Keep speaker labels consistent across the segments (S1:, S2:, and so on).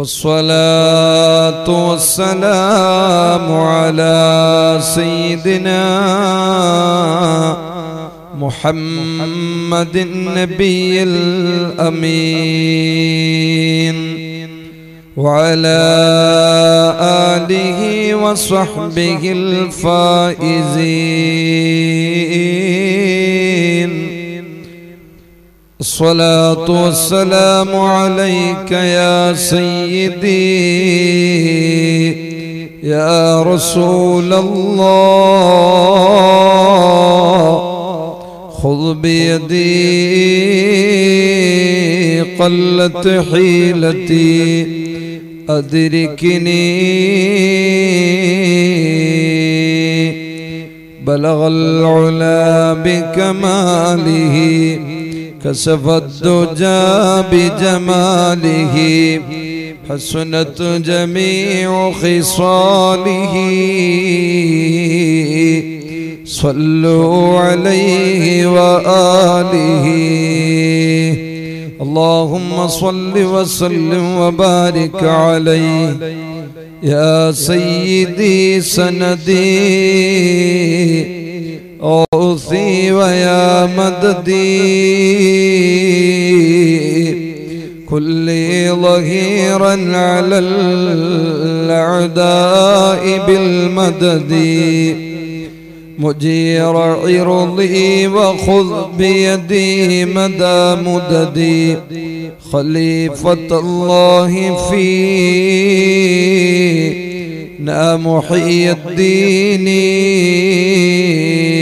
S1: والصلاة والسلام على سيدنا محمد النبي الأمين وعلى آله وصحبه الفائزين. الصلاة والسلام عليك يا سيدي يا رسول الله. خذ بيدي قلت حيلتي أدركني. بلغ العلا بكماله. كسف الدجى بجماله حسنت جميع خصاله. صلوا عليه وآله. اللهم صل وسلم وبارك عليه. يا سيدي سندي. ويا مددي. كل ظهيرا على الأعداء بالمدد. مجير عرضي وخذ بيدي مدى مددي خليفة الله فينا محي الدين.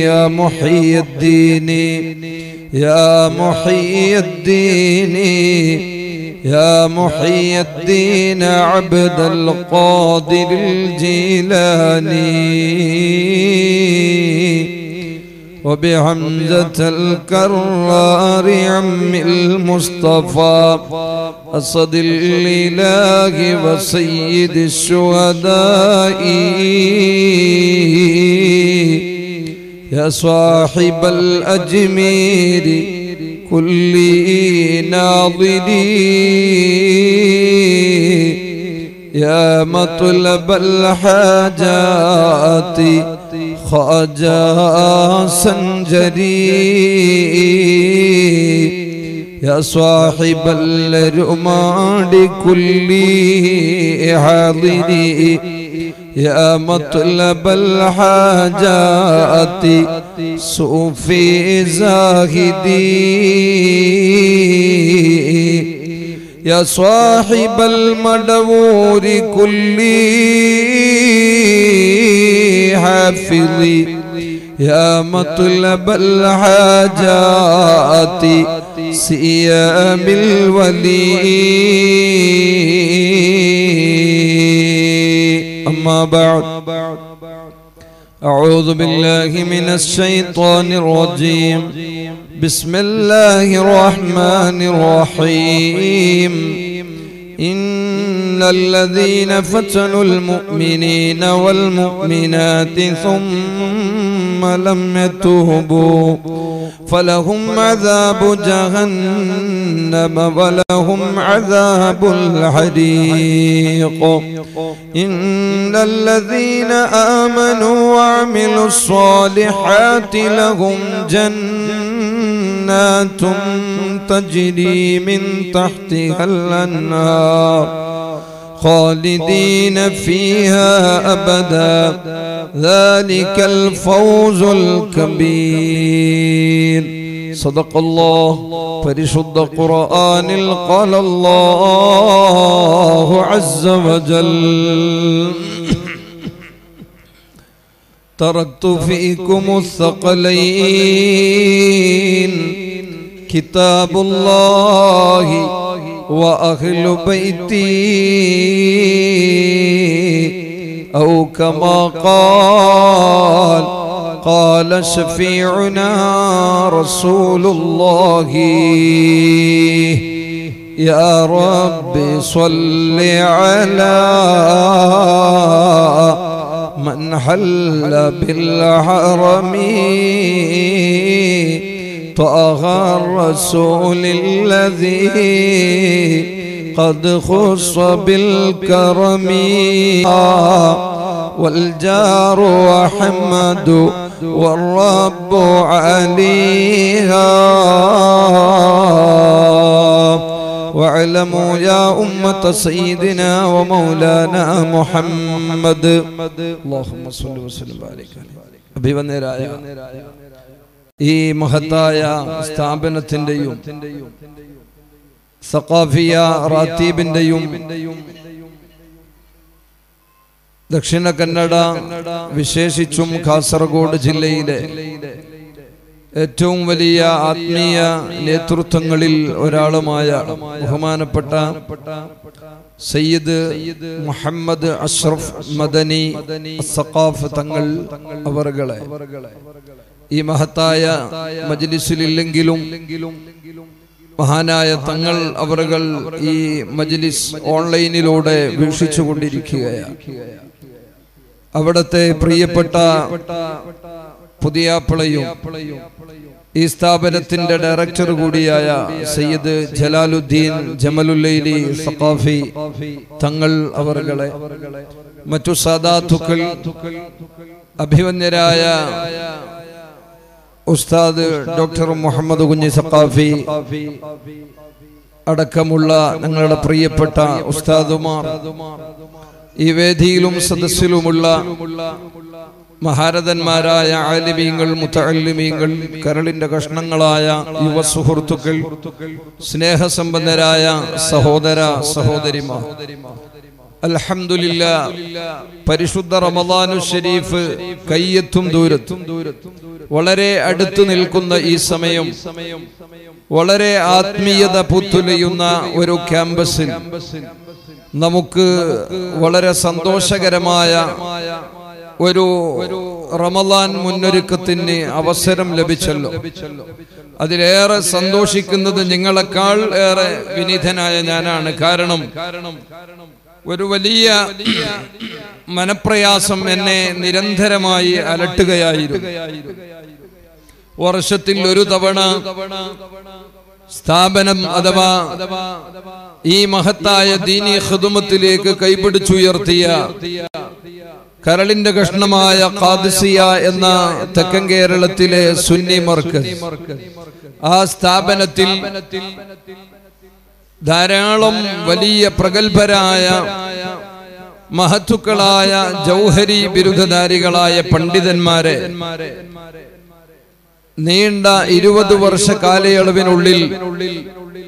S1: يا محي الدين. يا محي الدين. يا محي الدين عبد القادر الجيلاني. وبحمزة الكرار عم المصطفى أسد الإله وسيد الشهداء. يا صاحب الأجمير كل ناظري يا مطلب الحاجات خواجا سنجري يا صاحب الرماد كل حاضري يا مطلب الحاجات صوفي زاهدي يا صاحب المدور كلي حافظي. يا مطلب الحاجات سيام الولي أما بعد أعوذ بالله من الشيطان الرجيم. بسم الله الرحمن الرحيم. إن الذين فتنوا المؤمنين والمؤمنات ثم لم يتوبوا فلهم عذاب جهنم ولهم عذاب الحريق. إن الذين آمنوا وعملوا الصالحات لهم جنات تجري من تحتها الأنهار خالدين فيها أبدا. ذلك الفوز الكبير. صدق الله. فرشد قرآن قال الله عز وجل. تركت فيكم الثقلين. كتاب الله وأهل بيتي أو كما قال قال شفيعنا رسول الله يا رب صل على من حل بالحرم. طه الرسول الذي قد خص بالكرم. والجار أحمد والرب عليها. واعلموا يا أمة سيدنا ومولانا محمد. اللهم صل وسلم عليك أبي ونرايا ഈ മഹത്തായ സ്ഥാപനത്തിന്റെയും സഖാഫിയ റാത്തീബിന്റെയും ദക്ഷിണ കന്നഡ വിശേഷിച്ചും കാസർഗോഡ് ജില്ലയിലെ ഏറ്റവും വലിയ ആത്മീയ നേതൃത്വങ്ങളിൽ ഒരാളുമായ ബഹുമാനപ്പെട്ട സയ്യിദ് മുഹമ്മദ് അഷ്റഫ് മദനി സഖാഫ് തങ്ങൾ അവറുകളെ ഈ മഹത്തായ മജ്ലിസിലില്ലെങ്കിലും മഹാനായ തങ്ങൾ അവറുകൾ ഈ മജ്ലിസ് ഓൺലൈനിലൂടെ വീക്ഷിച്ചു കൊണ്ടിരിക്കുകയാണ് അവിടത്തെ പ്രിയപ്പെട്ട പുതിയാപ്പിളയും ഈ സ്ഥാപനത്തിന്റെ ഡയറക്ടർ കൂടിയായ സയ്യിദ് ജലാലുദ്ദീൻ ജമലുല്ലൈലി സഖാഫി തങ്ങൾ അവറുകളെ. മറ്റു സാദാത്തുക്കൾ അഭിമന്യരായ ഉസ്താദ് ഡോക്ടർ മുഹമ്മദ് കുഞ്ഞി സഖാഫി അടക്കമുള്ള ഞങ്ങളുടെ പ്രിയപ്പെട്ട ഉസ്താദുമാർ ഈ വേദിയിലും സദസ്സിലുമുള്ള മഹാരഥന്മാരായ ആലിമീങ്ങൾ മുത്തല്ലിമീങ്ങൾ കരളിന്റെ കഷ്ണങ്ങളായ യുവ സുഹൃത്തുക്കൾ സ്നേഹസമ്പന്നരായ സഹോദര സഹോദരിമാർ. പരിശുദ്ധ റമദാനു ഷരീഫ് കയ്യെത്തും ദൂരത്തും. വളരെ അടുത്തു നിൽക്കുന്ന ഈ സമയം വളരെ ആത്മീയത പുത്തുലയുന്ന ഒരു ക്യാമ്പസിൽ നമുക്ക് വളരെ സന്തോഷകരമായ ഒരു റമദാൻ മുന്നൊരുക്കത്തിന് അവസരം ലഭിച്ചല്ലോ. അതിലേറെ സന്തോഷിക്കുന്നത് നിങ്ങളെക്കാൾ ഏറെ വിനീതനായ ഞാനാണ്. കാരണം ഒരു വലിയ മനപ്രയാസം എന്നെ നിരന്തരമായി അലട്ടുകയായിരുന്നു. വർഷത്തിൽ ഒരു തവണ സ്ഥാപനം അഥവാ ഈ മഹത്തായ ദീനി ഹുദുമത്തിലേക്ക് കൈപിടിച്ചുയർത്തിയ കരളിന്റെ കഷ്ണമായ കാദിസിയ എന്ന തെക്കൻ കേരളത്തിലെ സുന്നി മർക്കസ്. ആ സ്ഥാപനത്തിൽ ധാരാളം വലിയ പ്രഗത്ഭരായ മഹത്തുക്കളായ ജൗഹരി ബിരുദധാരികളായ പണ്ഡിതന്മാരെ നീണ്ട ഇരുപത് വർഷ കാലയളവിനുള്ളിൽ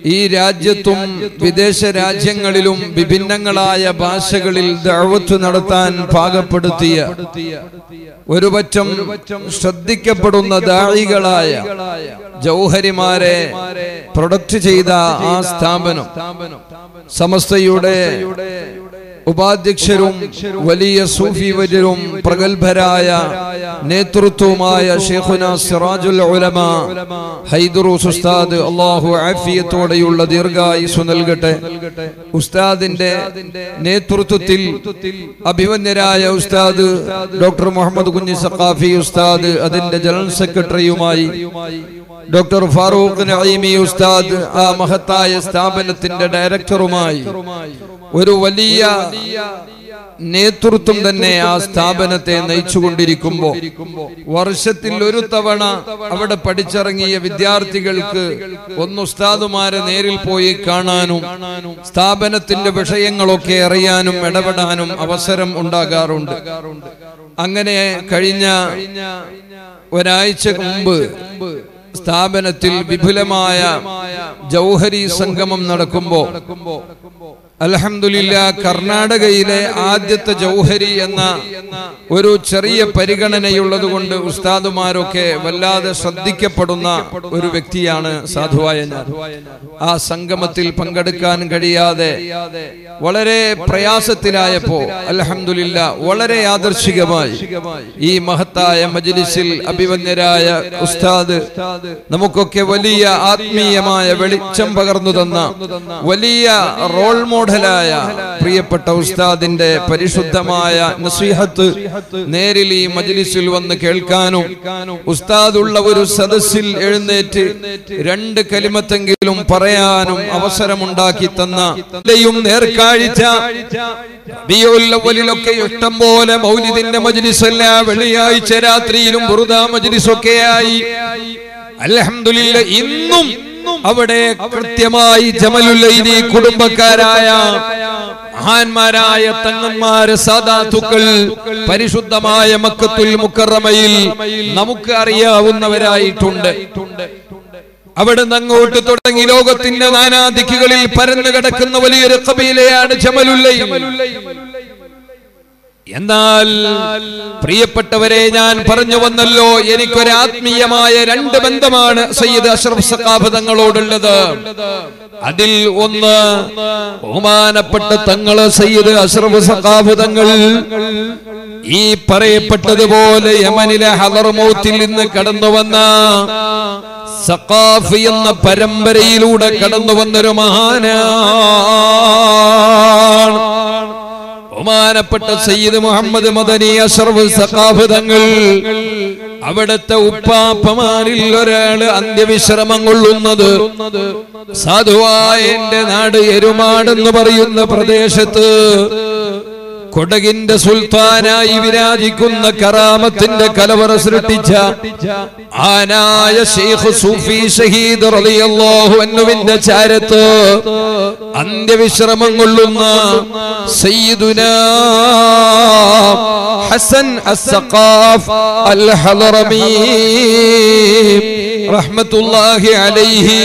S1: ഈ രാജ്യത്തും വിദേശ രാജ്യങ്ങളിലും വിഭിന്നങ്ങളായ ഭാഷകളിൽ ദഅവത്ത് നടത്താൻ പാകപ്പെടുത്തിയ ഒരുപറ്റം ശ്രദ്ധിക്കപ്പെടുന്ന ദാഴികളായ ജൗഹരിമാരെ പ്രൊഡക്റ്റ് ചെയ്ത ആ സ്ഥാപനം സമസ്തയുടെ ഉപാധ്യക്ഷരും വലിയ സൂഫി വര്യരും പ്രഗത്ഭരായ നേതൃത്വമായ ഷെയ്ഖുന സിറാജുൽ ഉലമ ഹൈദറു ഉസ്താദ് അള്ളാഹു ആഫിയത്തോടെയുള്ള ദീർഘായുസ് നൽകട്ടെ. ഉസ്താദിന്റെ നേതൃത്വത്തിൽ അഭിമന്യരായ ഉസ്താദ് ഡോക്ടർ മുഹമ്മദ് കുഞ്ഞി സഖാഫി ഉസ്താദ് അതിന്റെ ജനറൽ സെക്രട്ടറിയുമായി ഡോക്ടർ ഫാറൂഖ് നഈമി ഉസ്താദ് ആ മഹത്തായ സ്ഥാപനത്തിന്റെ ഡയറക്ടറുമായി ഒരു വലിയ നേതൃത്വം തന്നെ ആ സ്ഥാപനത്തെ നയിച്ചുകൊണ്ടിരിക്കുമ്പോ വർഷത്തിൽ ഒരു തവണ അവിടെ പഠിച്ചിറങ്ങിയ വിദ്യാർത്ഥികൾക്ക് ഒന്ന് ഉസ്താദുമാരെ നേരിൽ പോയി കാണാനും സ്ഥാപനത്തിന്റെ വിഷയങ്ങളൊക്കെ അറിയാനും ഇടപെടാനും അവസരം ഉണ്ടാകാറുണ്ട്. അങ്ങനെ കഴിഞ്ഞ ഒരാഴ്ച മുമ്പ് സ്ഥാപനത്തിൽ വിപുലമായ ജൗഹരി സംഗമം നടക്കുമ്പോ അലഹമില്ല കർണാടകയിലെ ആദ്യത്തെ ജൗഹരി എന്ന ഒരു ചെറിയ പരിഗണനയുള്ളത് കൊണ്ട് ഉസ്താദുമാരൊക്കെ വല്ലാതെ ശ്രദ്ധിക്കപ്പെടുന്ന ഒരു വ്യക്തിയാണ് സാധുവായ ഞാൻ. ആ സംഗമത്തിൽ പങ്കെടുക്കാൻ കഴിയാതെ വളരെ പ്രയാസത്തിലായപ്പോ അലഹമില്ല വളരെ ആദർശികമായി ഈ മഹത്തായ മജ്ലിസിൽ അഭിവന്യരായ ഉസ്താദ് നമുക്കൊക്കെ വലിയ ആത്മീയമായ വെളിച്ചം പകർന്നു തന്ന വലിയ റോൾ മോഡലായ പ്രിയപ്പെട്ട ഉസ്താദിന്റെ പരിശുദ്ധമായ നസീഹത്ത് നേരിൽ ഈ മജ്ലിസിൽ വന്ന് കേൾക്കാനും ഉസ്താദുള്ള ഒരു സദസ്സിൽ എഴുന്നേറ്റ് രണ്ട് കലിമത്തെങ്കിലും പറയാനും അവസരമുണ്ടാക്കി തന്ന നേർക്കാഴ്ച റബീഉൽ ഇഷ്ടം പോലെ മൗലിദിന്റെ മജ്ലിസല്ല വെള്ളിയാഴ്ച രാത്രിയിലും ബുറുദാ മജ്ലിസൊക്കെയായി. അൽഹംദുലില്ല ഇന്നും അവിടെ കൃത്യമായി ജമലുല്ലൈനി കുടുംബക്കാരായ മഹാന്മാരായ തങ്ങന്മാര് സാധാതുക്കൾ പരിശുദ്ധമായ മക്കത്തുൽ മുക്കറമയിൽ നമുക്ക് അറിയാവുന്നവരായിട്ടുണ്ട്. അവിടെ നിന്ന് അങ്ങോട്ട് തുടങ്ങി ലോകത്തിന്റെ നാനാദിക്കുകളിൽ പരന്നു കിടക്കുന്ന വലിയൊരു കബീലയാണ് ജമലുല്ലൈൻ. എന്നാൽ പ്രിയപ്പെട്ടവരെ ഞാൻ പറഞ്ഞു വന്നല്ലോ എനിക്കൊരു ആത്മീയമായ രണ്ട് ബന്ധമാണ് സയ്യിദ് അഷ്റഫ് സഖാബ് തങ്ങളോടുള്ളത്. അതിൽ ഒന്ന് ബഹുമാനപ്പെട്ട തങ്ങൾ സയ്യിദ് അഷ്റഫ് സഖാബ് തങ്ങൾ ഈ പറയപ്പെട്ടതുപോലെ യമനിലെ ഹദർമൗത്തിൽ നിന്ന് കടന്നു വന്ന സഖാഫ് എന്ന പരമ്പരയിലൂടെ കടന്നു വന്നൊരു മഹാനാണ് ബഹുമാനപ്പെട്ട സയ്യിദ് മുഹമ്മദ് മദനി അഷറഫ് സഖാഫ് തങ്ങൾ അവിടുത്തെ ഉപ്പാപ്പമാരിൽ ഒരാൾ അന്ത്യവിശ്രമം കൊള്ളുന്നത്. സാധുവായ എന്റെ നാട് എരുമാടെന്ന് പറയുന്ന പ്രദേശത്ത് കൊടകിന്റെ സുൽത്താനായി വിരാജിക്കുന്ന കറാമത്തിന്റെ കലവറ സൃഷ്ടിച്ച ആനായ ഷെയ്ഖ് സൂഫി ഷഹീദ് റളിയല്ലാഹു അൻഹുവിന്റെ ചാരത്ത് അന്ത്യവിശ്രമം കൊള്ളുന്ന സയ്യിദുന ഹസൻ അസ്സഖാഫ് അൽ ഹളറമി റഹ്മത്തുള്ളാഹി അലൈഹി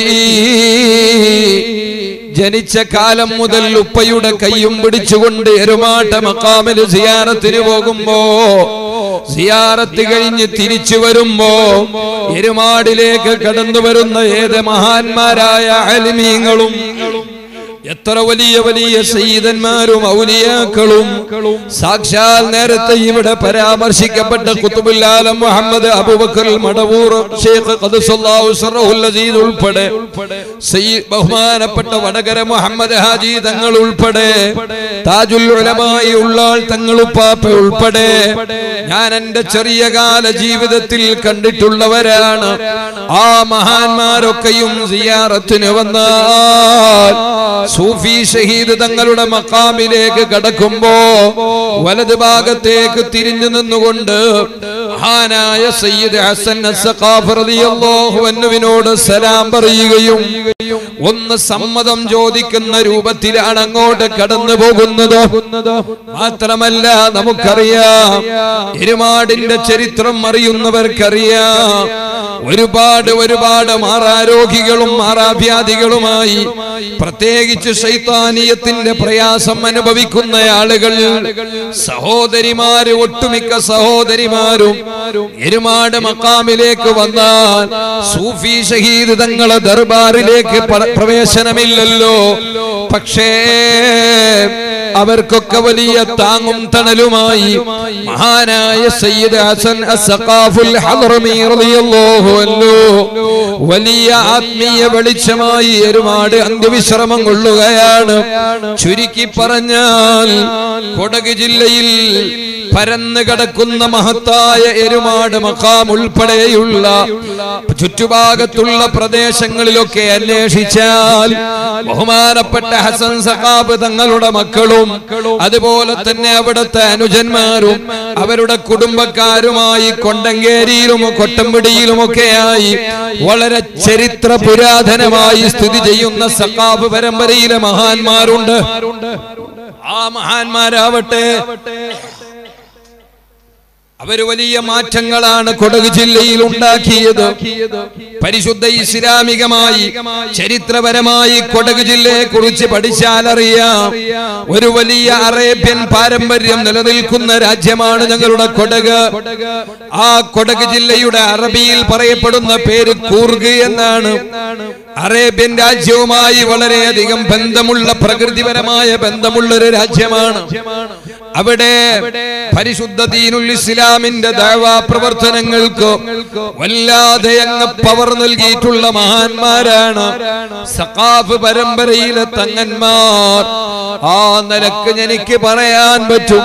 S1: ജനിച്ച കാലം മുതൽ ഉപ്പയുടെ കയ്യും പിടിച്ചുകൊണ്ട് എരുമാട്ട മക്കാമിൽ സിയാറത്തിന് പോകുമ്പോ സിയാറത്ത് കഴിഞ്ഞ് തിരിച്ചു വരുമ്പോ എരുമാടിലേക്ക് കടന്നു വരുന്ന ഏത് മഹാന്മാരായ അലിമീങ്ങളും എത്ര വലിയ വലിയ സയ്യിദന്മാരും ഔലിയാക്കളും സാക്ഷാൽ നേരത്തെ ഇവിടെ പരാമർശിക്കപ്പെട്ട കുത്തുബുല്ലാലം മുഹമ്മദ് അബൂബക്കർ മടവൂർ അസീദ് ഉൾപ്പെടെ ബഹുമാനപ്പെട്ട വടകര മുഹമ്മദ് ഹാജി തങ്ങൾ ഉൾപ്പെടെ താജുൽ ഉലമായി ഉള്ളാൾ തങ്ങൾ ഉപ്പാപ്പ ഉൾപ്പെടെ ഞാൻ എന്റെ ചെറിയ കാല ജീവിതത്തിൽ കണ്ടിട്ടുള്ളവരാണ്. ആ മഹാന്മാരൊക്കെയും സിയാറത്തിന് വന്നാൽ സൂഫി ഷഹീദ് തങ്ങളുടെ മക്കാമിലേക്ക് കടക്കുമ്പോ വലത് ഭാഗത്തേക്ക് തിരിഞ്ഞു നിന്നുകൊണ്ട് മഹാനായ സയ്യിദ് ഹസൻ അസഖാഫറിയോഹുവിനോട് സലാം പറയുകയും ഒന്ന് സമ്മതം ചോദിക്കുന്ന രൂപത്തിലാണ് അങ്ങോട്ട് കടന്നു പോകുന്നത്. മാത്രമല്ല നമുക്കറിയാം എരുമാടിന്റെ ചരിത്രം അറിയുന്നവർക്കറിയാം. ഒരുപാട് ഒരുപാട് മാറാരോഗികളും മാറാഭ്യാധികളുമായി പ്രത്യേകിച്ച് ശൈത്താനീയത്തിന്റെ പ്രയാസം അനുഭവിക്കുന്ന ആളുകൾ സഹോദരിമാര് ഒട്ടുമിക്ക സഹോദരിമാരും എരുമാട് മക്കാമിലേക്ക് വന്നാൽ സൂഫി ഷഹീദ് തങ്ങളെ ദർബാറിലേക്ക് പ്രവേശനമില്ലല്ലോ. പക്ഷേ അവർക്കൊക്കെ വലിയ താങ്ങും തണലുമായി മഹാനായ സയ്യിദ് ഹസൻ അസ്സഖാഫുൽ ഹദ്റമി റളിയല്ലാഹു അൻഹു വലിയ ആത്മീയ വെളിച്ചമായി ഒരുപാട് അന്ത്യവിശ്രമം കൊള്ളുകയാണ്. ചുരുക്കി പറഞ്ഞാൽ കൊടക് ജില്ലയിൽ പരന്നു കിടക്കുന്ന മഹത്തായ എരുമാട് മക്കാം ഉൾപ്പെടെയുള്ള ചുറ്റുഭാഗത്തുള്ള പ്രദേശങ്ങളിലൊക്കെ അന്വേഷിച്ചാൽ ബഹുമാനപ്പെട്ട ഹസൻ സഹാബ് തങ്ങളുടെ മക്കളും അതുപോലെ തന്നെ അവിടുത്തെ അനുജന്മാരും അവരുടെ കുടുംബക്കാരുമായി കൊണ്ടങ്കേരിയിലും കൊട്ടമ്പിടിയിലുമൊക്കെയായി വളരെ ചരിത്ര പുരാതനമായി സ്ഥിതി ചെയ്യുന്ന സഖാബ് പരമ്പരയിലെ മഹാന്മാരുണ്ട്. ആ മഹാന്മാരാവട്ടെ. അവർ വലിയ മാറ്റങ്ങളാണ് കൊടക് ജില്ലയിൽ ഉണ്ടാക്കിയത്. പരിശുദ്ധ ഇസ്ലാമികമായി ചരിത്രപരമായി കൊടക് ജില്ലയെ കുറിച്ച് പഠിച്ചാൽ അറിയാം ഒരു വലിയ അറേബ്യൻ പാരമ്പര്യം നിലനിൽക്കുന്ന രാജ്യമാണ് ഞങ്ങളുടെ കൊടക്. ആ കൊടക് ജില്ലയുടെ അറബിയിൽ പറയപ്പെടുന്ന പേര് കൂർഗ് എന്നാണ്. അറേബ്യൻ രാജ്യവുമായി വളരെയധികം ബന്ധമുള്ള പ്രകൃതിപരമായ ബന്ധമുള്ള ഒരു രാജ്യമാണ്. അവിടെ പരിശുദ്ധ ദീനുൽ ഇസ്ലാമിന്റെ ദേവാ പ്രവർത്തനങ്ങൾക്ക് വല്ലാതെ അങ്ങ് പവർ നൽകിയിട്ടുള്ള മഹാന്മാരാണ്. സഖാഫ് പരമ്പരയിലെ തങ്ങന്മാർ. ആ നിലയ്ക്ക് എനിക്ക് പറയാൻ പറ്റും.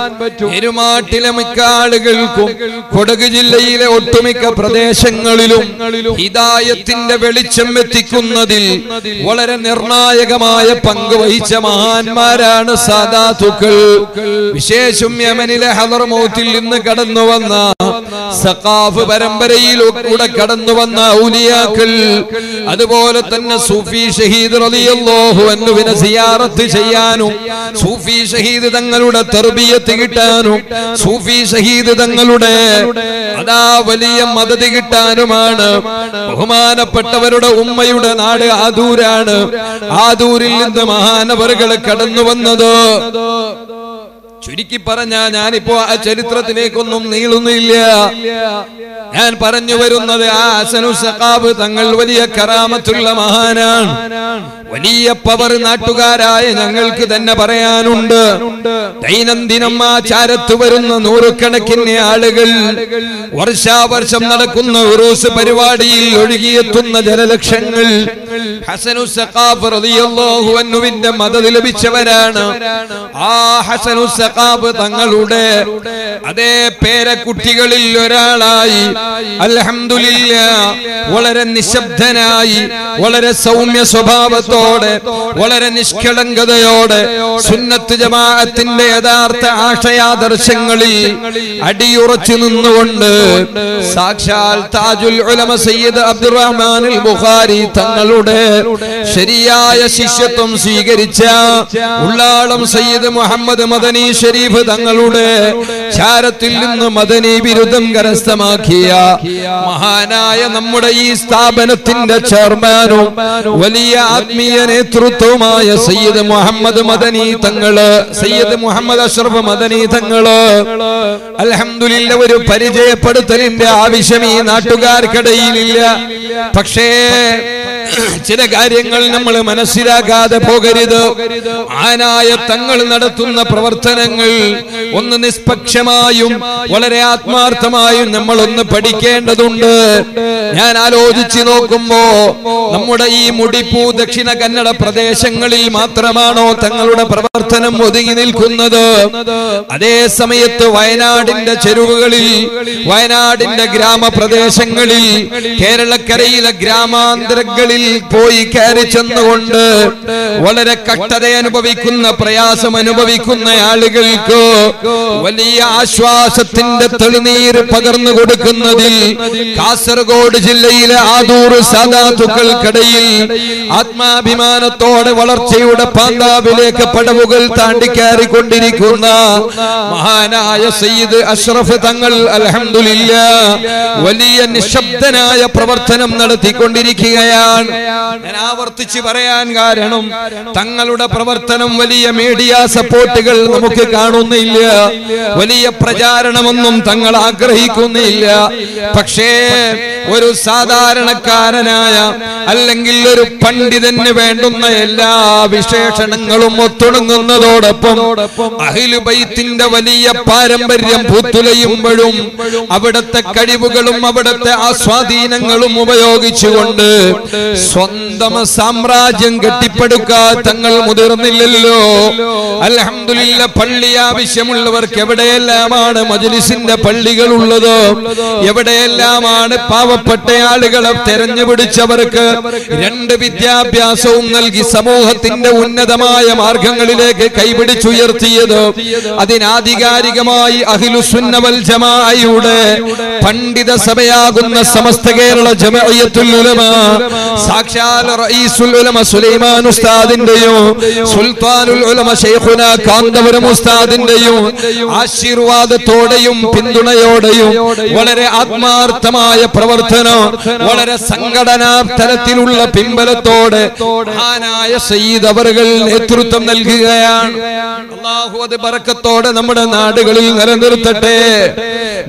S1: എരുമാട്ടിലെ മിക്ക ആളുകൾക്കും കൊടക് ജില്ലയിലെ ഒട്ടുമിക്ക പ്രദേശങ്ങളിലും ഹിതായത്തിന്റെ വെളിച്ചം എത്തിക്കുന്നതിൽ വളരെ നിർണായകമായ പങ്ക് വഹിച്ച മഹാന്മാരാണ് സാധാതുക്കൾ വിശേഷം യമനിലെ ഹദർമൗത്തിൽ നിന്ന് കടന്നു വന്ന സഖാഫ് പരമ്പരയിൽ കൂടെ കടന്നു വന്ന ഔലിയാക്കൾ അതുപോലെ തന്നെ സൂഫി ഷഹീദ് റളിയല്ലാഹു അൻഹുവിനെ സിയാറത്ത് ചെയ്യാനും സൂഫി ഷഹീദ് തങ്ങളുടെ തർബിയത്ത് കിട്ടാനും സൂഫി ഷഹീദ് തങ്ങളുടെ അതാ വലിയ മദത് കിട്ടാനുമാണ്. ബഹുമാനപ്പെട്ടവരുടെ ഉമ്മയുടെ നാട് ആദൂരാണ്. ആദൂരിൽ നിന്ന് മഹാനവറുകൾ കടന്നു വന്നത് ചുരുക്കി പറഞ്ഞ ഞാനിപ്പോ ആ ചരിത്രത്തിലേക്കൊന്നും നീളുന്നില്ല. ഞാൻ പറഞ്ഞു വരുന്നത് ആ അസനു സഖാബ് തങ്ങൾ വലിയ കറാമത്തുള്ള മഹാനാണ്. വലിയ പവർ നാട്ടുകാരായ ഞങ്ങൾക്ക് തന്നെ പറയാനുണ്ട്. ദൈനംദിനം ആ വരുന്ന നൂറുകണക്കിന് ആളുകൾ വർഷാവർഷം നടക്കുന്ന ഉറൂസ് പരിപാടിയിൽ ഒഴുകിയെത്തുന്ന ജനലക്ഷങ്ങൾ. ഹസനു സഖാബ് റളിയല്ലാഹു അൻഹുവിന്റെ മദത് ലഭിച്ചവരാണ്. ആ ഹസനു സഖാബ് തങ്ങളുടെ അതേ പേരക്കുട്ടികളിൽ ഒരാളായി. അലഹമില്ല വളരെ നിശബ്ദനായി വളരെ സൗമ്യ സ്വഭാവത്തോടെ വളരെ നിഷ്കളങ്കതയോടെ സുന്നത്ത് ജമാഅത്തിന്റെ യഥാർത്ഥ ആശയാദർശങ്ങളിൽ അടിയുറച്ചു നിന്നുകൊണ്ട് സാക്ഷാൽ താജുൽ ഉലമ സയ്യിദ് അബ്ദുറഹ്മാൻ ബുഖാരി തങ്ങളുടെ ശരിയായ ശിഷ്യത്വം സ്വീകരിച്ച ഉള്ളാളം സയ്യിദ് മുഹമ്മദ് മദനി ഷരീഫ് തങ്ങളുടെ ചാരത്തിൽ നിന്ന് മദനി ബിരുദം കരസ്ഥമാക്കിയ മഹാനായ നമ്മുടെ ഈ സ്ഥാപനത്തിന്റെ ചെയർമാനും വലിയ ആത്മീയ നേതൃത്വമായ സയ്യിദ് മുഹമ്മദ് മദനി തങ്ങൾ സയ്യിദ് മുഹമ്മദ് അഷ്റഫ് മദനി തങ്ങൾ. അൽഹംദുലില്ല ഒരു പരിചയപ്പെടുത്തലിന്റെ ആവശ്യം ഈ നാട്ടുകാർക്കിടയിലില്ല. പക്ഷേ ചില കാര്യങ്ങൾ നമ്മൾ മനസ്സിലാക്കാതെ പോകരുത്. ആനായ തങ്ങൾ നടത്തുന്ന പ്രവർത്തനങ്ങൾ ഒന്ന് നിഷ്പക്ഷമായും വളരെ ആത്മാർത്ഥമായും നമ്മൾ ഒന്ന് പഠിക്കേണ്ടതുണ്ട്. ഞാൻ ആലോചിച്ച് നോക്കുമ്പോ നമ്മുടെ ഈ മുടിപ്പൂ ദക്ഷിണ കന്നഡ പ്രദേശങ്ങളിൽ മാത്രമാണോ തങ്ങളുടെ പ്രവർത്തനം ഒതുങ്ങി നിൽക്കുന്നത്? അതേ സമയത്ത് വയനാടിന്റെ ചെരുവുകളിൽ വയനാടിന്റെ ഗ്രാമപ്രദേശങ്ങളിൽ കേരളക്കരയിലെ ഗ്രാമാന്തരങ്ങളിൽ പോയി കയറി ചെന്നുകൊണ്ട് വളരെ കട്ടത അനുഭവിക്കുന്ന പ്രയാസം അനുഭവിക്കുന്ന ആളുകൾക്ക് വലിയ ആശ്വാസത്തിന്റെ തെളിനീര് പകർന്നു കൊടുക്കുന്നതിൽ കാസർഗോഡ് ജില്ലയിലെ ആദൂർ സാധാതുക്കൾക്കിടയിൽ ആത്മാഭിമാനത്തോടെ വളർച്ചയുടെ പാന്താവിലേക്ക് പടവുകൾ താണ്ടിക്കയറിക്കൊണ്ടിരിക്കുന്ന മഹാനായ സയ്യിദ് അഷ്റഫ് തങ്ങൾ അലഹമില്ല വലിയ നിശബ്ദനായ പ്രവർത്തനം നടത്തിക്കൊണ്ടിരിക്കുകയാണ്. ഞാൻ ആവർത്തിച്ച് പറയാൻ കാരണം തങ്ങളുടെ പ്രവർത്തനം വലിയ മീഡിയ സപ്പോർട്ടുകൾ നമുക്ക് കാണുന്നില്ല. വലിയ പ്രചാരണമൊന്നും തങ്ങൾ ആഗ്രഹിക്കുന്നില്ല. പക്ഷേ ഒരു സാധാരണക്കാരനായ അല്ലെങ്കിൽ ഒരു പണ്ഡിതന് വേണ്ടുന്ന എല്ലാ വിശേഷണങ്ങളും ഒത്തുണങ്ങുന്നതോടൊപ്പം അഹിലുബൈത്തിന്റെ വലിയ പാരമ്പര്യം പൂത്തുലയുമ്പോഴും അവിടുത്തെ കഴിവുകളും അവിടുത്തെ ആസ്വാധീനങ്ങളും ഉപയോഗിച്ചുകൊണ്ട് സ്വന്തം സാമ്രാജ്യം കെട്ടിപ്പടുക്കാൻ തങ്ങൾ മുതിർന്നില്ലല്ലോ. അലഹമില്ല പള്ളി ആവശ്യമുള്ളവർക്ക് എവിടെയെല്ലാമാണ് മജലിസിന്റെ പള്ളികൾ ഉള്ളത് എവിടെയെല്ലാമാണ് പാവപ്പെട്ട ആളുകളെ തെരഞ്ഞുപിടിച്ചവർക്ക് രണ്ട് വിദ്യാഭ്യാസവും നൽകി സമൂഹത്തിന്റെ ഉന്നതമായ മാർഗങ്ങളിലേക്ക് കൈപിടിച്ചുയർത്തിയത്? അതിനാധികാരികമായി അഖിലുസുന്നവൽ ജമാഅയുടെ പണ്ഡിത സഭയാകുന്ന സമസ്ത കേരള ജമഅത്തുൽ ഉലമ സാക്ഷാൽ റഈസുൽ ഉലമ സുലൈമാൻ ഉസ്താദിന്റെയും സുൽത്താനുൽ ഉലമ ശൈഖുന കാന്തപുരം ഉസ്താദിന്റെയും ആശീർവാദത്തോടെയും പിന്തുണയോടെയും വളരെ ആത്മാർത്ഥമായ പ്രവർത്തനം വളരെ സംഘടനാ തലത്തിലുള്ള പിമ്പലത്തോടെ മഹാനായ സയ്യിദ് അവറുകൾ നേതൃത്വം നൽകുകയാണ്. അള്ളാഹു അത് നമ്മുടെ നാടുകളിൽ നിലനിർത്തട്ടെ.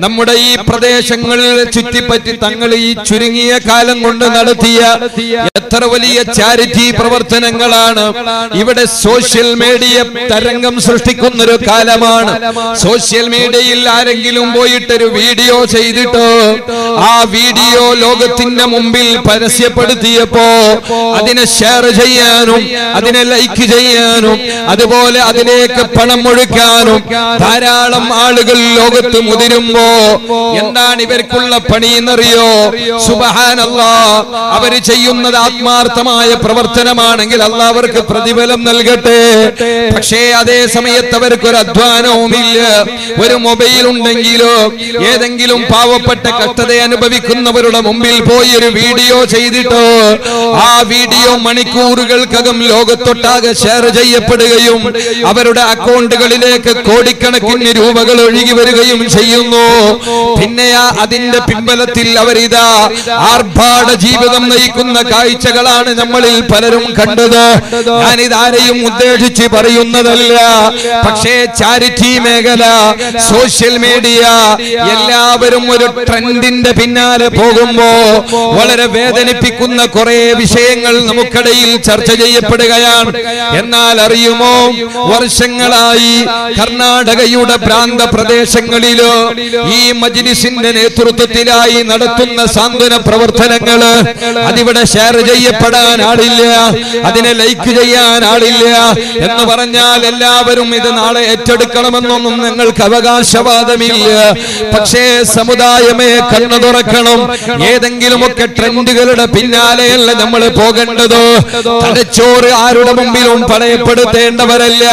S1: നമ്മുടെ ഈ പ്രദേശങ്ങളിൽ ചുറ്റിപ്പറ്റി തങ്ങൾ ഈ ചുരുങ്ങിയ കാലം കൊണ്ട് നടത്തിയ എത്ര വലിയ ചാരിറ്റി പ്രവർത്തനങ്ങളാണ്. ഇവിടെ സോഷ്യൽ മീഡിയ തരംഗം സൃഷ്ടിക്കുന്ന ഒരു കാലമാണ്. സോഷ്യൽ മീഡിയയിൽ ആരെങ്കിലും പോയിട്ടൊരു വീഡിയോ ചെയ്തിട്ടോ ആ വീഡിയോ ലോകത്തിന്റെ മുമ്പിൽ പരസ്യപ്പെടുത്തിയപ്പോ അതിനെ ഷെയർ ചെയ്യാനും അതിനെ ലൈക്ക് ചെയ്യാനും അതുപോലെ അതിലേക്ക് പണം ഒഴുക്കാനും ധാരാളം ആളുകൾ ലോകത്ത് മുതിരുമ്പോ എന്താണ് ഇവർക്കുള്ള പണി എന്നറിയോ? സുബഹാനല്ല അവർ ചെയ്യുന്നത് ആത്മാർത്ഥമായ പ്രവർത്തനമാണെങ്കിൽ അല്ല അവർക്ക് പ്രതിഫലം നൽകട്ടെ. പക്ഷേ അതേ സമയത്ത് അവർക്ക് ഒരു അധ്വാനവുമില്ല. ഒരു മൊബൈൽ ഉണ്ടെങ്കിലോ ഏതെങ്കിലും പാവപ്പെട്ട കഷ്ടത അനുഭവിക്കുന്നവരുടെ മുമ്പിൽ പോയി ഒരു വീഡിയോ ചെയ്തിട്ടോ ആ വീഡിയോ മണിക്കൂറുകൾക്കകം ലോകത്തൊട്ടാകെ ഷെയർ ചെയ്യപ്പെടുകയും അവരുടെ അക്കൗണ്ടുകളിലേക്ക് കോടിക്കണക്കിന് രൂപകൾ ഒഴുകി വരികയും ചെയ്യുന്നു. പിന്നെ അതിന്റെ പിൻബലത്തിൽ അവരിതാ ആർഭാട ജീവിതം നയിക്കുന്ന കാഴ്ചകളാണ് നമ്മളിൽ പലരും കണ്ടത്. ഞാനിതാരെയും ഉദ്ദേശിച്ച് പറയുന്നതല്ല. പക്ഷേ ചാരിറ്റി മേഖല സോഷ്യൽ മീഡിയ എല്ലാവരും ഒരു ട്രെൻഡിന്റെ പിന്നാലെ പോകുമ്പോ വളരെ വേദനിപ്പിക്കുന്ന കുറെ വിഷയങ്ങൾ നമുക്കിടയിൽ ചർച്ച ചെയ്യപ്പെടുകയാണ്. എന്നാൽ അറിയുമോ? വർഷങ്ങളായി കർണാടകയുടെ പ്രാന്ത പ്രദേശങ്ങളിലോ ഈ മജ്ലിസിന്റെ നേതൃത്വത്തിലായി നടത്തുന്ന സാന്ത്വന പ്രവർത്തനങ്ങൾ അതിവിടെ ഷെയർ ചെയ്യപ്പെടാൻ ആളില്ല. അതിനെ ലൈക്ക് ചെയ്യാൻ ആളില്ല. എന്ന് പറഞ്ഞാൽ എല്ലാവരും ഇത് നാളെ ഏറ്റെടുക്കണമെന്നൊന്നും നിങ്ങൾക്ക് അവകാശവാദമില്ല. പക്ഷേ സമുദായമേ കണ്ണു തുറക്കണം. ഏതെങ്കിലുമൊക്കെ ട്രെൻഡുകളുടെ പിന്നാലെയല്ല നമ്മൾ പോകേണ്ടത്? തലച്ചോറ് ആരുടെ മുമ്പിലും പണയപ്പെടുത്തേണ്ടവരല്ല.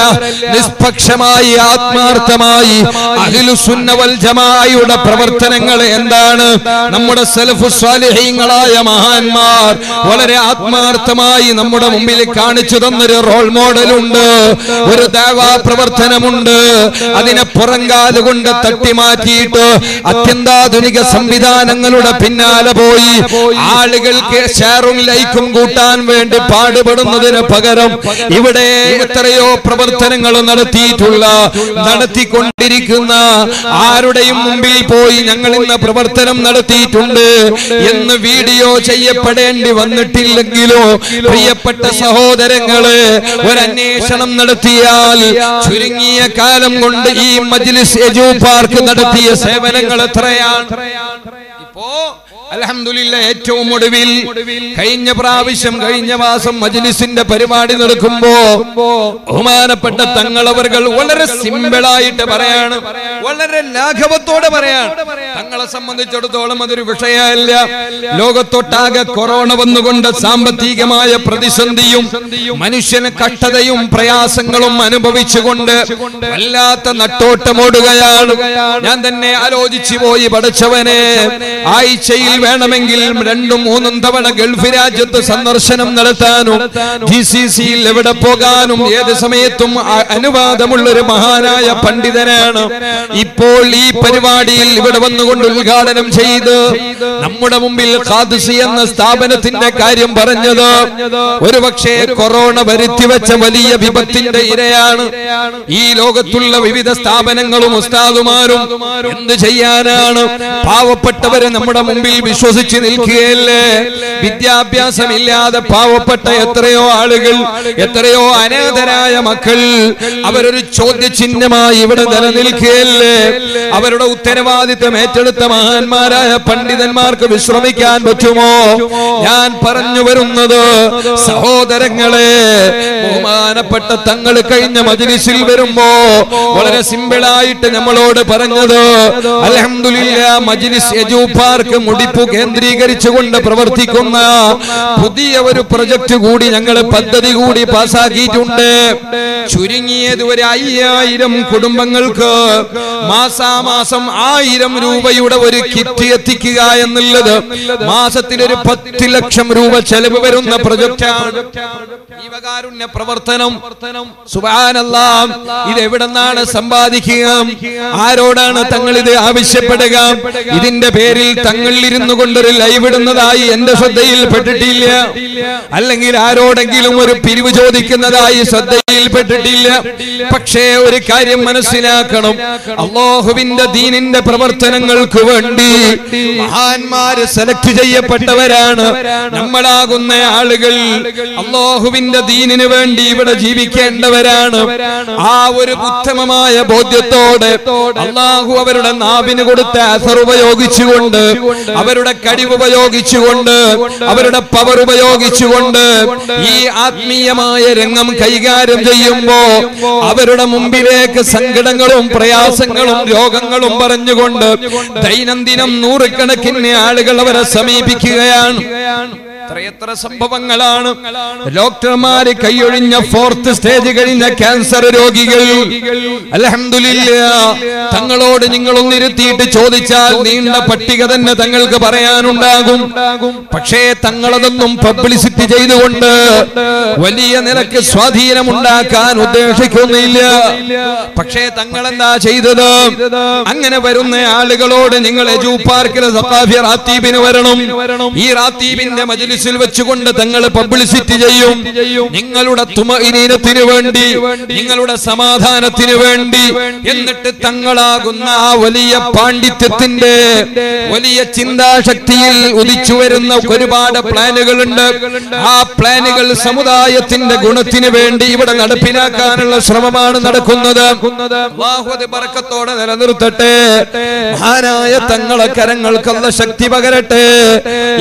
S1: നിഷ്പക്ഷമായി ആത്മാർത്ഥമായി അഖിലുസുന്നവൽ ജമാഅയുടെ പ്രവർത്തനങ്ങൾ എന്താണ്? നമ്മുടെ സലഫു സ്വാലിഹീങ്ങളായ മഹാന്മാർ വളരെ ആത്മാർത്ഥമായി നമ്മുടെ മുമ്പിൽ കാണിച്ചു തന്നൊരു റോൾ മോഡലുണ്ട് ഒരു ദേവാ പ്രവർത്തനമുണ്ട്. അതിനെ പുറങ്കാലുകൊണ്ട് തട്ടിമാറ്റിയിട്ട് അത്യന്താധുനിക സംവിധാനങ്ങളുടെ പിന്നാലെ പോയി. ആളുകൾക്ക് ഷെയറും ലൈക്കും കൂട്ടാൻ വേണ്ടി പാടുപെടുന്നതിന് പകരം ഇവിടെ എത്രയോ പ്രവർത്തനങ്ങൾ നടത്തിയിട്ടുള്ള നടത്തിക്കൊണ്ടിരിക്കുന്ന ആരുടെയും മുമ്പിൽ പോയി ഞങ്ങൾ ഇന്ന് പ്രവർത്തനം നടത്തിയിട്ടുണ്ട് എന്ന് വീഡിയോ ചെയ്യപ്പെടേണ്ടി വന്നിട്ടില്ലെങ്കിലോ പ്രിയപ്പെട്ട സഹോദരങ്ങൾ ഒരന്വേഷണം നടത്തിയാൽ ചുരുങ്ങിയ കാലം കൊണ്ട് ഈ മജ്ലിസ് എജു പാർക്ക് നടത്തിയ സേവനങ്ങൾ എത്രയാണ്? ഇപ്പോ അലഹമില്ല ഏറ്റവും ഒടുവിൽ കഴിഞ്ഞ പ്രാവശ്യം കഴിഞ്ഞ മാസം മജിലിസിന്റെ പരിപാടി നടക്കുമ്പോ ബഹുമാനപ്പെട്ട തങ്ങളവர்கள் വളരെ സിമ്പിളായിട്ട് പറയാണ് വളരെ ലാഘവത്തോടെ പറയാണ്. തങ്ങളെ സംബന്ധിച്ചിടത്തോളം അതൊരു വിഷയമല്ല. ലോകത്തൊട്ടാകെ കൊറോണ വന്നുകൊണ്ട് സാമ്പത്തികമായ പ്രതിസന്ധിയും മനുഷ്യന് കഷ്ടതയും പ്രയാസങ്ങളും അനുഭവിച്ചുകൊണ്ട് വല്ലാത്ത നട്ടോട്ടമോടുകയാണ്. ഞാൻ തന്നെ ആലോചിച്ചു പോയി പഠിച്ചവനെ ആഴ്ചയിൽ വേണമെങ്കിൽ രണ്ടും മൂന്നും തവണ ഗൾഫ് രാജ്യത്ത് സന്ദർശനം നടത്താനും ജി സി സിയിൽ എവിടെ പോകാനും ഏത് സമയത്തും അനുവാദമുള്ള ഒരു മഹാനായ പണ്ഡിതനാണ്. ഇപ്പോൾ ഈ പരിപാടിയിൽ ഇവിടെ വന്നുകൊണ്ട് ഉദ്ഘാടനം ചെയ്ത് നമ്മുടെ മുമ്പിൽ ഖാദിസി എന്ന സ്ഥാപനത്തിന്റെ കാര്യം പറഞ്ഞത്. ഒരുപക്ഷെ കൊറോണ വരുത്തിവെച്ച വലിയ വിപത്തിന്റെ ഇരയാണ് ഈ ലോകത്തുള്ള വിവിധ സ്ഥാപനങ്ങളും ഉസ്താദുമാരും എന്ത് ചെയ്യാനാണ്? പാവപ്പെട്ടവരെ നമ്മുടെ മുമ്പിൽ വിശ്വസിച്ച് നിൽക്കുകയല്ലേ? വിദ്യാഭ്യാസമില്ലാതെ പാവപ്പെട്ട എത്രയോ ആളുകൾ എത്രയോ അനാഥരായ മക്കൾ അവരൊരു ചോദ്യചിഹ്നമായി ഇവിടെ നിലനിൽക്കുകയല്ലേ? അവരുടെ ഉത്തരവാദിത്വം ഏറ്റെടുത്ത മഹാന്മാരായ പണ്ഡിതന്മാർക്ക് വിശ്രമിക്കാൻ പറ്റുമോ? ഞാൻ പറഞ്ഞു വരുന്നത് സഹോദരങ്ങളെ ബഹുമാനപ്പെട്ട തങ്ങൾ കഴിഞ്ഞ മജിലിസിൽ വരുമ്പോ വളരെ സിമ്പിളായിട്ട് നമ്മളോട് പറഞ്ഞത് അലഹമില്ല മജിലിസ് യജു പാർക്ക് മുടിപ്പ് മുടിപ്പു കേന്ദ്രീകരിച്ചുകൊണ്ട് പ്രവർത്തിക്കുന്ന പുതിയ ഒരു പ്രൊജക്ട് കൂടി ഞങ്ങൾ പദ്ധതി കൂടി പാസാക്കിയിട്ടുണ്ട്. ചുരുങ്ങിയത് ഒരു അയ്യായിരം കുടുംബങ്ങൾക്ക് മാസാമാസം ആയിരം രൂപയുടെ ഒരു കിറ്റ് എത്തിക്കുക എന്നുള്ളത് മാസത്തിൽ ഒരു പത്ത് ലക്ഷം രൂപ ചെലവ് വരുന്ന പ്രൊജക്റ്റാണ്. ജീവകാരുണ്യ പ്രവർത്തനം. സുബാനല്ലാ ഇത് എവിടെന്നാണ് സമ്പാദിക്കുക? ആരോടാണ് തങ്ങൾ ഇത് ആവശ്യപ്പെടുക? ഇതിന്റെ പേരിൽ തങ്ങൾ ഇരുന്നു കൊണ്ടൊരു ലൈവ് ഇടുന്നതായി എന്റെ ശ്രദ്ധയിൽപ്പെട്ടിട്ടില്ല. അല്ലെങ്കിൽ ആരോടെങ്കിലും ഒരു പിരിവ് ചോദിക്കുന്നതായി ശ്രദ്ധയിൽപ്പെട്ടിട്ടില്ല. പക്ഷേ ഒരു കാര്യം മനസ്സിലാക്കണം. അള്ളാഹുവിന്റെ ദീനിന്റെ പ്രവർത്തനങ്ങൾക്ക് വേണ്ടി മഹാന്മാര് സെലക്ട് ചെയ്യപ്പെട്ടവരാണ്. നമ്മളാകുന്ന ആളുകൾ അള്ളാഹുവിന്റെ ദീനിന് വേണ്ടി ഇവിടെ ജീവിക്കേണ്ടവരാണ്. ആ ഒരു ഉത്തമമായ ബോധ്യത്തോടെ അള്ളാഹു അവരുടെ നാവിന് കൊടുത്ത അസർ ഉപയോഗിച്ചുകൊണ്ട് അവരുടെ കഴിവ് ഉപയോഗിച്ചുകൊണ്ട് അവരുടെ പവർ ഉപയോഗിച്ചുകൊണ്ട് ഈ ആത്മീയമായ രംഗം കൈകാര്യം ചെയ്യുമ്പോ അവരുടെ മുമ്പിലേക്ക് സങ്കടങ്ങളും പ്രയാസങ്ങളും രോഗങ്ങളും പറഞ്ഞുകൊണ്ട് ദൈനംദിനം നൂറുകണക്കിന് ആളുകൾ അവരെ സമീപിക്കുകയാണ്. എത്രയെത്ര സംഭവങ്ങളാണ് ഡോക്ടർമാര് കൈയൊഴിഞ്ഞ ഫോർത്ത് സ്റ്റേജ് കഴിഞ്ഞ ക്യാൻസർ രോഗികൾ. അലഹമില്ല തങ്ങളോട് നിങ്ങൾ ഒന്നിരുത്തിയിട്ട് ചോദിച്ചാൽ നീണ്ട പട്ടിക തന്നെ തങ്ങൾക്ക് പറയാനുണ്ടാകും. പക്ഷേ തങ്ങളതൊന്നും പബ്ലിസിറ്റി ചെയ്തുകൊണ്ട് വലിയ നിലയ്ക്ക് സ്വാധീനമുണ്ടാക്കാൻ ഉദ്ദേശിക്കുന്നില്ല. പക്ഷേ തങ്ങൾ എന്താ ചെയ്തത്? അങ്ങനെ വരുന്ന ആളുകളോട് നിങ്ങളെ എജു പാർക്കിലെ റാത്തീബിന് വരണം. ഈ റാത്തീബിന്റെ മജ്ലിസിൽ വെച്ചുകൊണ്ട് തങ്ങൾ പബ്ലിസിറ്റി ചെയ്യും. നിങ്ങളുടെ തുമഇനീനത്തിന് വേണ്ടി നിങ്ങളുടെ സമാധാനത്തിന് വേണ്ടി എന്നിട്ട് തങ്ങളാകുന്ന ആ വലിയ പാണ്ഡിത്യത്തിന്റെ വലിയ ചിന്താശക്തിയിൽ ഉദിച്ചു വരുന്ന ഒരുപാട് പ്ലാനുകളുണ്ട്. ആ പ്ലാനുകൾ സമുദായത്തിന്റെ ഗുണത്തിന് വേണ്ടി ഇവിടെ നടപ്പിലാക്കാനുള്ള ശ്രമമാണ് നടക്കുന്നത്. നിലനിർത്തട്ടെ. മഹാനായ തങ്ങളെ കരങ്ങൾക്കുള്ള ശക്തി പകരട്ടെ.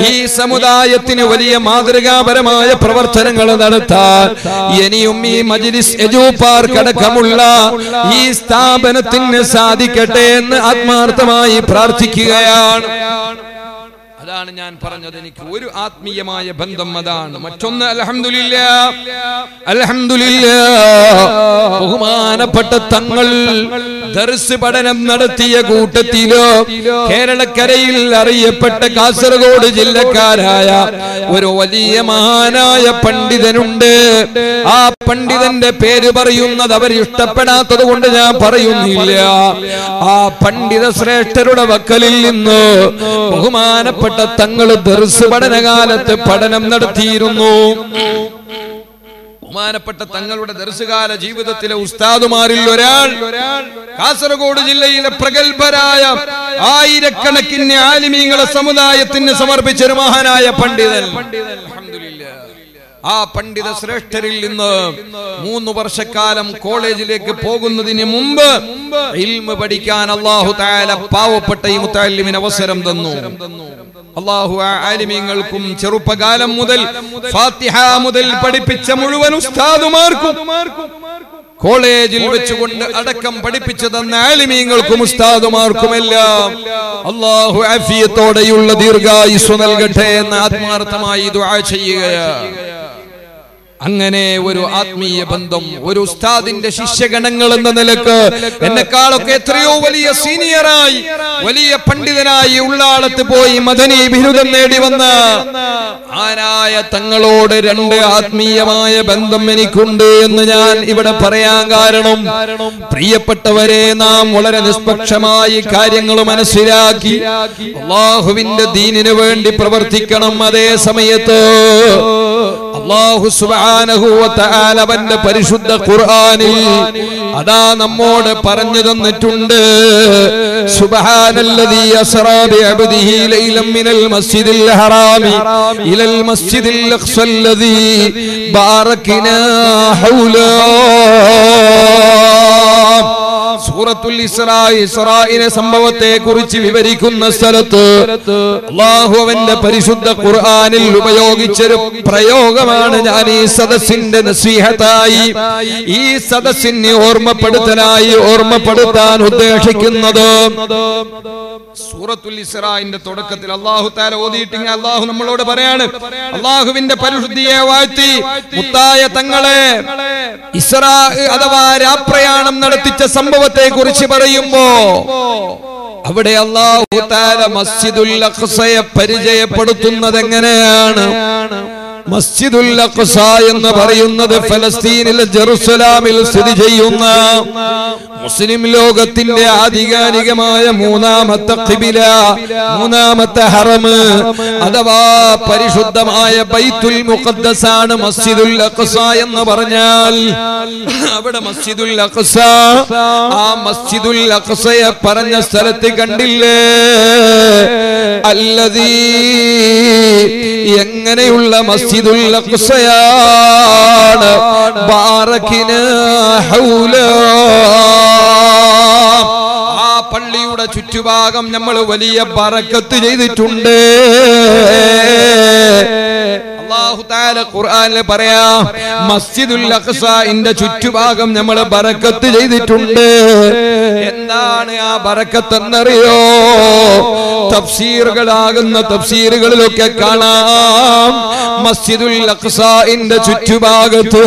S1: ഈ സമുദായത്തിന് വലിയ മാതൃകാപരമായ പ്രവർത്തനങ്ങൾ നടത്താൻ ഇനിയും ഈ മജിലിസ് അടക്കമുള്ള ഈ സ്ഥാപനത്തിന് സാധിക്കട്ടെ എന്ന് ആത്മാർത്ഥമായി പ്രാർത്ഥിക്കുകയാണ്. അതാണ് ഞാൻ പറഞ്ഞത്. എനിക്ക് ഒരു ആത്മീയമായ ബന്ധം അതാണ്. മറ്റൊന്ന് അലഹമില്ല അലഹമില്ല ബഹുമാനപ്പെട്ട തങ്ങൾ ദർസ് പഠനം നടത്തിയ കൂട്ടത്തിലോ കേരളക്കരയിൽ അറിയപ്പെട്ട കാസർഗോഡ് ജില്ലക്കാരായ ഒരു വലിയ മഹാനായ പണ്ഡിതനുണ്ട്. ആ പണ്ഡിതന്റെ പേര് പറയുന്നത് അവർ ഇഷ്ടപ്പെടാത്തത് കൊണ്ട് ഞാൻ പറയുന്നില്ല. ആ പണ്ഡിത ശ്രേഷ്ഠരുടെ വക്കലിൽ നിന്ന് ബഹുമാനപ്പെട്ട തങ്ങൾ ദർസ് പഠനകാലത്ത് പഠനം നടത്തിയിരുന്നു ബഹുമാനപ്പെട്ട തങ്ങളുടെ ദർശകാല ജീവിതത്തിലെ ഉസ്താദുമാരിൽ ഒരാൾ കാസർഗോഡ് ജില്ലയിലെ പ്രഗത്ഭരായ ആയിരക്കണക്കിന് ആലിമീങ്ങളെ സമുദായത്തിന് സമർപ്പിച്ച ഒരു മഹാനായ പണ്ഡിതൻ അൽഹംദുലില്ലാ. ആ പണ്ഡിത ശ്രേഷ്ഠരിൽ നിന്ന് മൂന്ന് വർഷക്കാലം കോളേജിലേക്ക് പോകുന്നതിന് മുമ്പ് പഠിക്കാൻ അള്ളാഹു താല പാവപ്പെട്ട ഈ മുത്താലിമിന് അവസരം തന്നു. അള്ളാഹു ആ ആലിമീങ്ങൾക്കും ചെറുപ്പകാലം മുതൽ ഫാത്തിഹ മുതൽ പഠിപ്പിച്ച മുഴുവൻ ഉസ്താദുമാർക്കും കോളേജിൽ വെച്ചുകൊണ്ട് അടക്കം പഠിപ്പിച്ചു തന്ന ആലിമീങ്ങൾക്കും ഉസ്താദുമാർക്കുമെല്ലാം അള്ളാഹു ആഫിയത്തോടെയുള്ള ദീർഘായുസ് നൽകട്ടെ എന്ന് ആത്മാർത്ഥമായി ദുആ ചെയ്യുകയാണ്. അങ്ങനെ ഒരു ആത്മീയ ബന്ധം ഒരു ഉസ്താദിന്റെ ശിഷ്യഗണങ്ങൾ എന്ന നിലയ്ക്ക് എന്നെക്കാളൊക്കെ എത്രയോ വലിയ സീനിയറായി വലിയ പണ്ഡിതനായി ഉള്ളാളത്ത് പോയി മദനി ബിരുദം നേടി വന്ന ആരായ തങ്ങളോട് രണ്ട് ആത്മീയമായ ബന്ധം എനിക്കുണ്ട് എന്ന് ഞാൻ ഇവിടെ പറയാൻ കാരണം പ്രിയപ്പെട്ടവരെ നാം വളരെ നിഷ്പക്ഷമായി കാര്യങ്ങൾ മനസ്സിലാക്കി അള്ളാഹുവിന്റെ ദീനിനു വേണ്ടി പ്രവർത്തിക്കണം അതേ സമയത്ത് അള്ളാഹു അവന്റെ പരിശുദ്ധ ഖുർആാനിൽ അതാ നമ്മോട് പറഞ്ഞു തന്നിട്ടുണ്ട്. സുബ്ഹാനല്ലദീ അസ്റാ ബിഅബ്ദിഹി ലൈലം മിനൽ മസ്ജിദിൽ ഹറാമി ഇലൽ മസ്ജിദിൽ അഖ്സല്ലദീ ബാറകിനാ ഹൗലാ സൂറത്തുൽ ഇസ്രാ ഇസ്രായിലെ സംഭവത്തെ കുറിച്ച് വിവരിക്കുന്ന സ്ഥലത്ത് അള്ളാഹുവന്റെ പരിശുദ്ധ ഖുർആനിൽ ഉപയോഗിച്ചൊരു പ്രയോഗമാണ് ഞാൻ ഈ സദസ്സിന്റെ നസീഹത്തായി ഈ സദസ്സിനെ ഓർമ്മപ്പെടുത്തനായി ഓർമ്മപ്പെടുത്താൻ ഉദ്ദേശിക്കുന്നത്. സൂറത്തുൽ ഇസ്രായിന്റെ തുടക്കത്തിൽ അള്ളാഹു താര ഓതിയിട്ടിങ്ങ അള്ളാഹു നമ്മളോട് പറയാണ് അള്ളാഹുവിന്റെ പരിശുദ്ധിയെ വാഴ്ത്തി മുത്തായ തങ്ങളെ ഇസ്രാ അഥവാ രാപ്രയാണം നടത്തിച്ച സംഭവത്തെ കുറിച്ച് പറയുമ്പോ അവിടെ അള്ളാഹു മസ്ജിദുൽ അഖ്സയെ പരിചയപ്പെടുത്തുന്നത് എങ്ങനെയാണ്? മസ്ജിദുൽ അഖ്സ എന്ന് പറയുന്നത് ഫലസ്തീനിലെ ജെറുസലാമിൽ സ്ഥിതി ചെയ്യുന്ന മുസ്ലിം ലോകത്തിന്റെ ആധികാരികമായ മൂന്നാമത്തെ ഖിബില മൂന്നാമത്തെ ഹറം അഥവാ പരിശുദ്ധമായ ബൈത്തുൽ മുഖദ്ദസാണ് മസ്ജിദുൽ അഖ്സ എന്ന് പറഞ്ഞാൽ അവിടെ മസ്ജിദുൽ അഖ്സ ആ മസ്ജിദുൽ അഖ്സയെ പറഞ്ഞ സ്ഥലത്ത് കണ്ടില്ലേ? അല്ലതീ എങ്ങനെയുള്ള മസ്ജിദുൽ അഖ്സയാണ് ബാറക്കിന ഹൗല. ആ പള്ളിയുടെ ചുറ്റുഭാഗം നമ്മൾ വലിയ ബറക്കത്ത് ചെയ്തിട്ടുണ്ട്. ഖുർആനിൽ പറയാ മസ്ജിദുൽ അഖ്സഇന്റെ ചുറ്റുഭാഗം നമ്മൾ ബറക്കത്ത് ചെയ്തിട്ടുണ്ട്. എന്താണ് ആ ബറക്കത്ത് എന്നറിയോ തഫ്സീറുകളാകുന്ന തഫ്സീറുകളിലൊക്കെ കാണാം. മസ്ജിദുൽ അഖ്സാഇന്റെ ചുറ്റുഭാഗത്ത്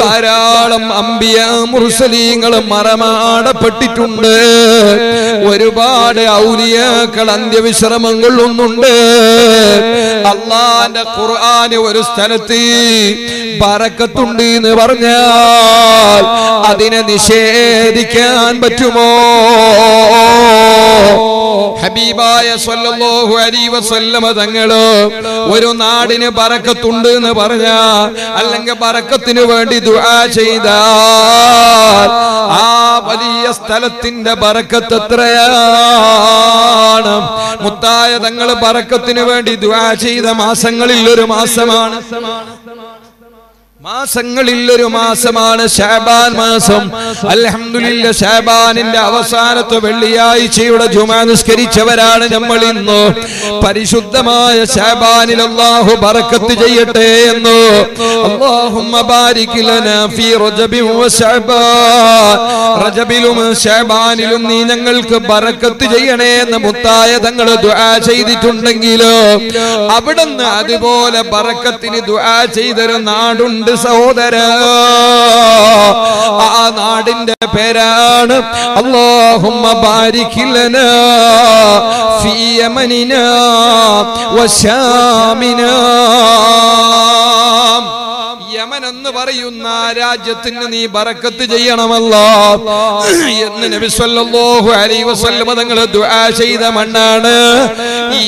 S1: ധാരാളം അമ്പിയ മുർസലീങ്ങൾ മറമാടപ്പെട്ടിട്ടുണ്ട്. ഒരുപാട് ഔലിയാക്കൾ അന്ത്യവിശ്രമം കൊള്ളുന്നുണ്ട് അള്ളാന്റെ ഖുർആന് ഒരു സ്ഥലത്ത് ബറക്കത്തുണ്ട് എന്ന് പറഞ്ഞാൽ അതിനെ നിഷേധിക്കാൻ പറ്റുമോ? ഹബീബായ സ്വല്ലല്ലാഹു അലൈഹി വസല്ലമ തങ്ങൾ ഒരു നാടിന് ബറക്കത്തുണ്ട് എന്ന് പറഞ്ഞ അല്ലെങ്കിൽ ബറക്കത്തിന് വേണ്ടി ദുആ ചെയ്താൽ ആ വലിയ സ്ഥലത്തിന്റെ ബറക്കത്ത് എത്രയാണ്? മുത്തായ തങ്ങൾ ബറക്കത്തിന് വേണ്ടി ദുആ ചെയ്ത മാസങ്ങളിൽ ഒരു മാസമാണ്. മാസങ്ങളിൽ ഒരു മാസമാണ് ഷാബാൻ മാസം. അലഹമില്ല ഷാബാനിന്റെ അവസാനത്തെ വെള്ളിയാഴ്ചയുടെ ജുമാ നിസ്കരിച്ചവരാണ് നമ്മൾ ഇന്ന്. പരിശുദ്ധമായ ഷാബാനിൽ അള്ളാഹു ബറക്കത്ത് ചെയ്യട്ടെ എന്ന്. ലനാ ഫീ റജബിലും നീ ഞങ്ങൾക്ക് ബറക്കത്ത് ചെയ്യണേ എന്ന് മുത്തായ തങ്ങൾ ദുആ ചെയ്തിട്ടുണ്ടെങ്കിലോ അവിടുന്ന് അതുപോലെ ബറക്കത്തിന് ദുആ ചെയ്തൊരു നാടുണ്ട് സഹോദര ആ നാടിന്റെ പേരാണ് അല്ലാഹുമ്മ ബാരിക് ലനാ ഫീ യമനിനാ യമൻ എന്ന് പറയുന്ന രാജ്യത്തിന് നീ ബറക്കത്ത് ചെയ്യണമല്ലോ. എന്ന് നബി സല്ലല്ലാഹു അലൈഹി വസല്ലമ തങ്ങൾ ദുആ ചെയ്ത മണ്ണാണ്.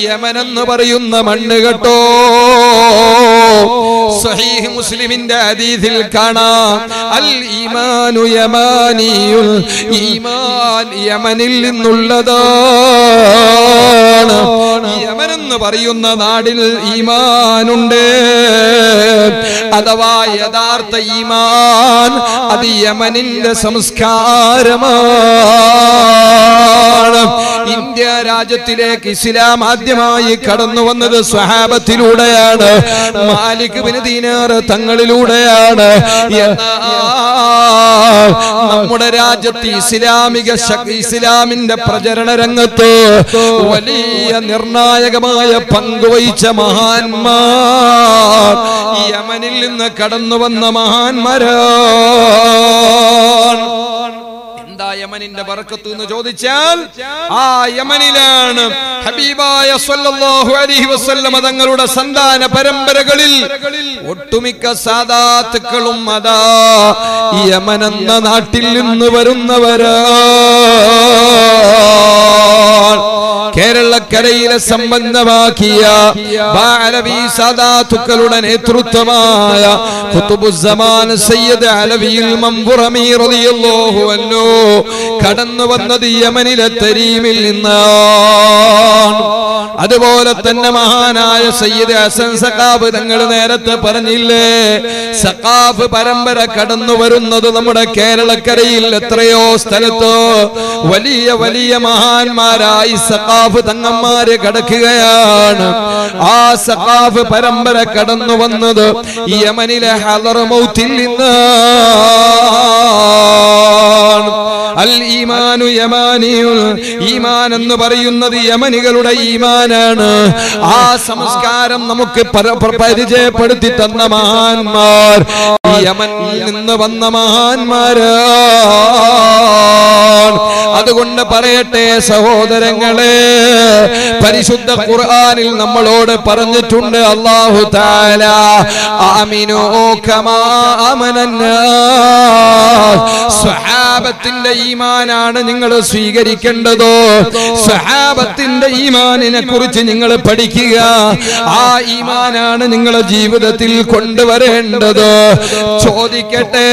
S1: യമൻ എന്ന് പറയുന്ന മണ്ണ് കേട്ടോ. സഹീഹ് മുസ്ലിമിന്റെ ഹദീസിൽ കാണാം. അൽ ഈമാനു യമാനിയുൽ ഈമാൻ യമനിൽ നിന്നുള്ളതാണ്. യമൻ എന്ന് പറയുന്ന നാടിൽ ഈമാനുണ്ട്. അഥവാ യഥാർത്ഥ ഈമാൻ അത് യമനിന്റെ സംസ്കാരമാണ്. ഇന്ത്യ രാജ്യത്തിലേക്ക് ഇസ്ലാം ആദ്യമായി കടന്നു വന്നത് സ്വഹാബത്തിലൂടെയാണ്. മാലിക് ദീനാർ തങ്ങളിലൂടെയാണ്. നമ്മുടെ രാജ്യത്ത് ഇസ്ലാമിക ശക്തി ഇസ്ലാമിന്റെ പ്രചരണ രംഗത്ത് വലിയ നിർണായകമായ പങ്കുവഹിച്ച മഹാന്മാർ യമനിൽ നിന്ന് കടന്നു വന്ന മഹാന്മാരാണ്. യമനിന്റെ ബറക്കത്ത് എന്ന് ചോദിച്ചാൽ ആ യമനിലാണ് ഹബീബായ സല്ലല്ലാഹു അലൈഹി വസല്ലമ തങ്ങളുടെ സന്താന പരമ്പരകളിൽ ഒട്ടുമിക്ക സാദാത്തുക്കളും അതാ യമൻ എന്ന നാട്ടിൽ നിന്ന് വരുന്നവരാണ് കേരളക്കരയിലെ സംബന്ധമാക്കിയ സദാത്തുക്കളുടെ നേതൃത്വമായ ഖുതുബുസ്സമാൻ സയ്യിദ് അലവിയിൽ മംബുറമി റളിയല്ലാഹു അൻഹു കടന്നു വന്നത് യമനിലെ തരീമിൽ നിന്നാണ്. അതുപോലെ തന്നെ മഹാനായ സയ്യിദ് ഹസൻ സഖാബ് തങ്ങൾ നേരത്തെ പറഞ്ഞില്ലേ സഖാബ് പരമ്പര കടന്നു വരുന്നത് നമ്മുടെ കേരളക്കരയിൽ എത്രയോ സ്ഥലത്ത് വലിയ വലിയ മഹാന്മാരായി സഖാഫ് തങ്ങന്മാര് കടക്കുകയാണ്. ആ സഖാഫ് പരമ്പര കടന്നു വന്നത് യമനിലെ ഹലറമൗത്തിൽ നിന്നാണ്. അൽ ഈമാനു യമാനിയുൽ ഈമാൻ എന്ന് പറയുന്നത് യമനികളുടെ ഈമാനാണ്. ആ സംസ്കാരം നമുക്ക് പരിചയപ്പെടുത്തി തന്ന മഹാന്മാർ. യമനിൽ നിന്ന് വന്ന മഹാന്മാരാ. അതുകൊണ്ട് പറയട്ടെ സഹോദരങ്ങളെ പരിശുദ്ധ ഖുർആനിൽ നമ്മളോട് പറഞ്ഞിട്ടുണ്ട് അള്ളാഹു തആല ആമിനോ കമാ ആമനന്നാസ് സ്വഹാബത്തിന്റെ ഈമാനാണ് നിങ്ങൾ സ്വീകരിക്കേണ്ടതോ? സഹാബത്തിന്റെ ഈമാനിനെ കുറിച്ച് നിങ്ങൾ പഠിക്കുക. ആ ഈമാനാണ് നിങ്ങളെ ജീവിതത്തിൽ കൊണ്ടുവരേണ്ടത്. ചോദിക്കട്ടെ.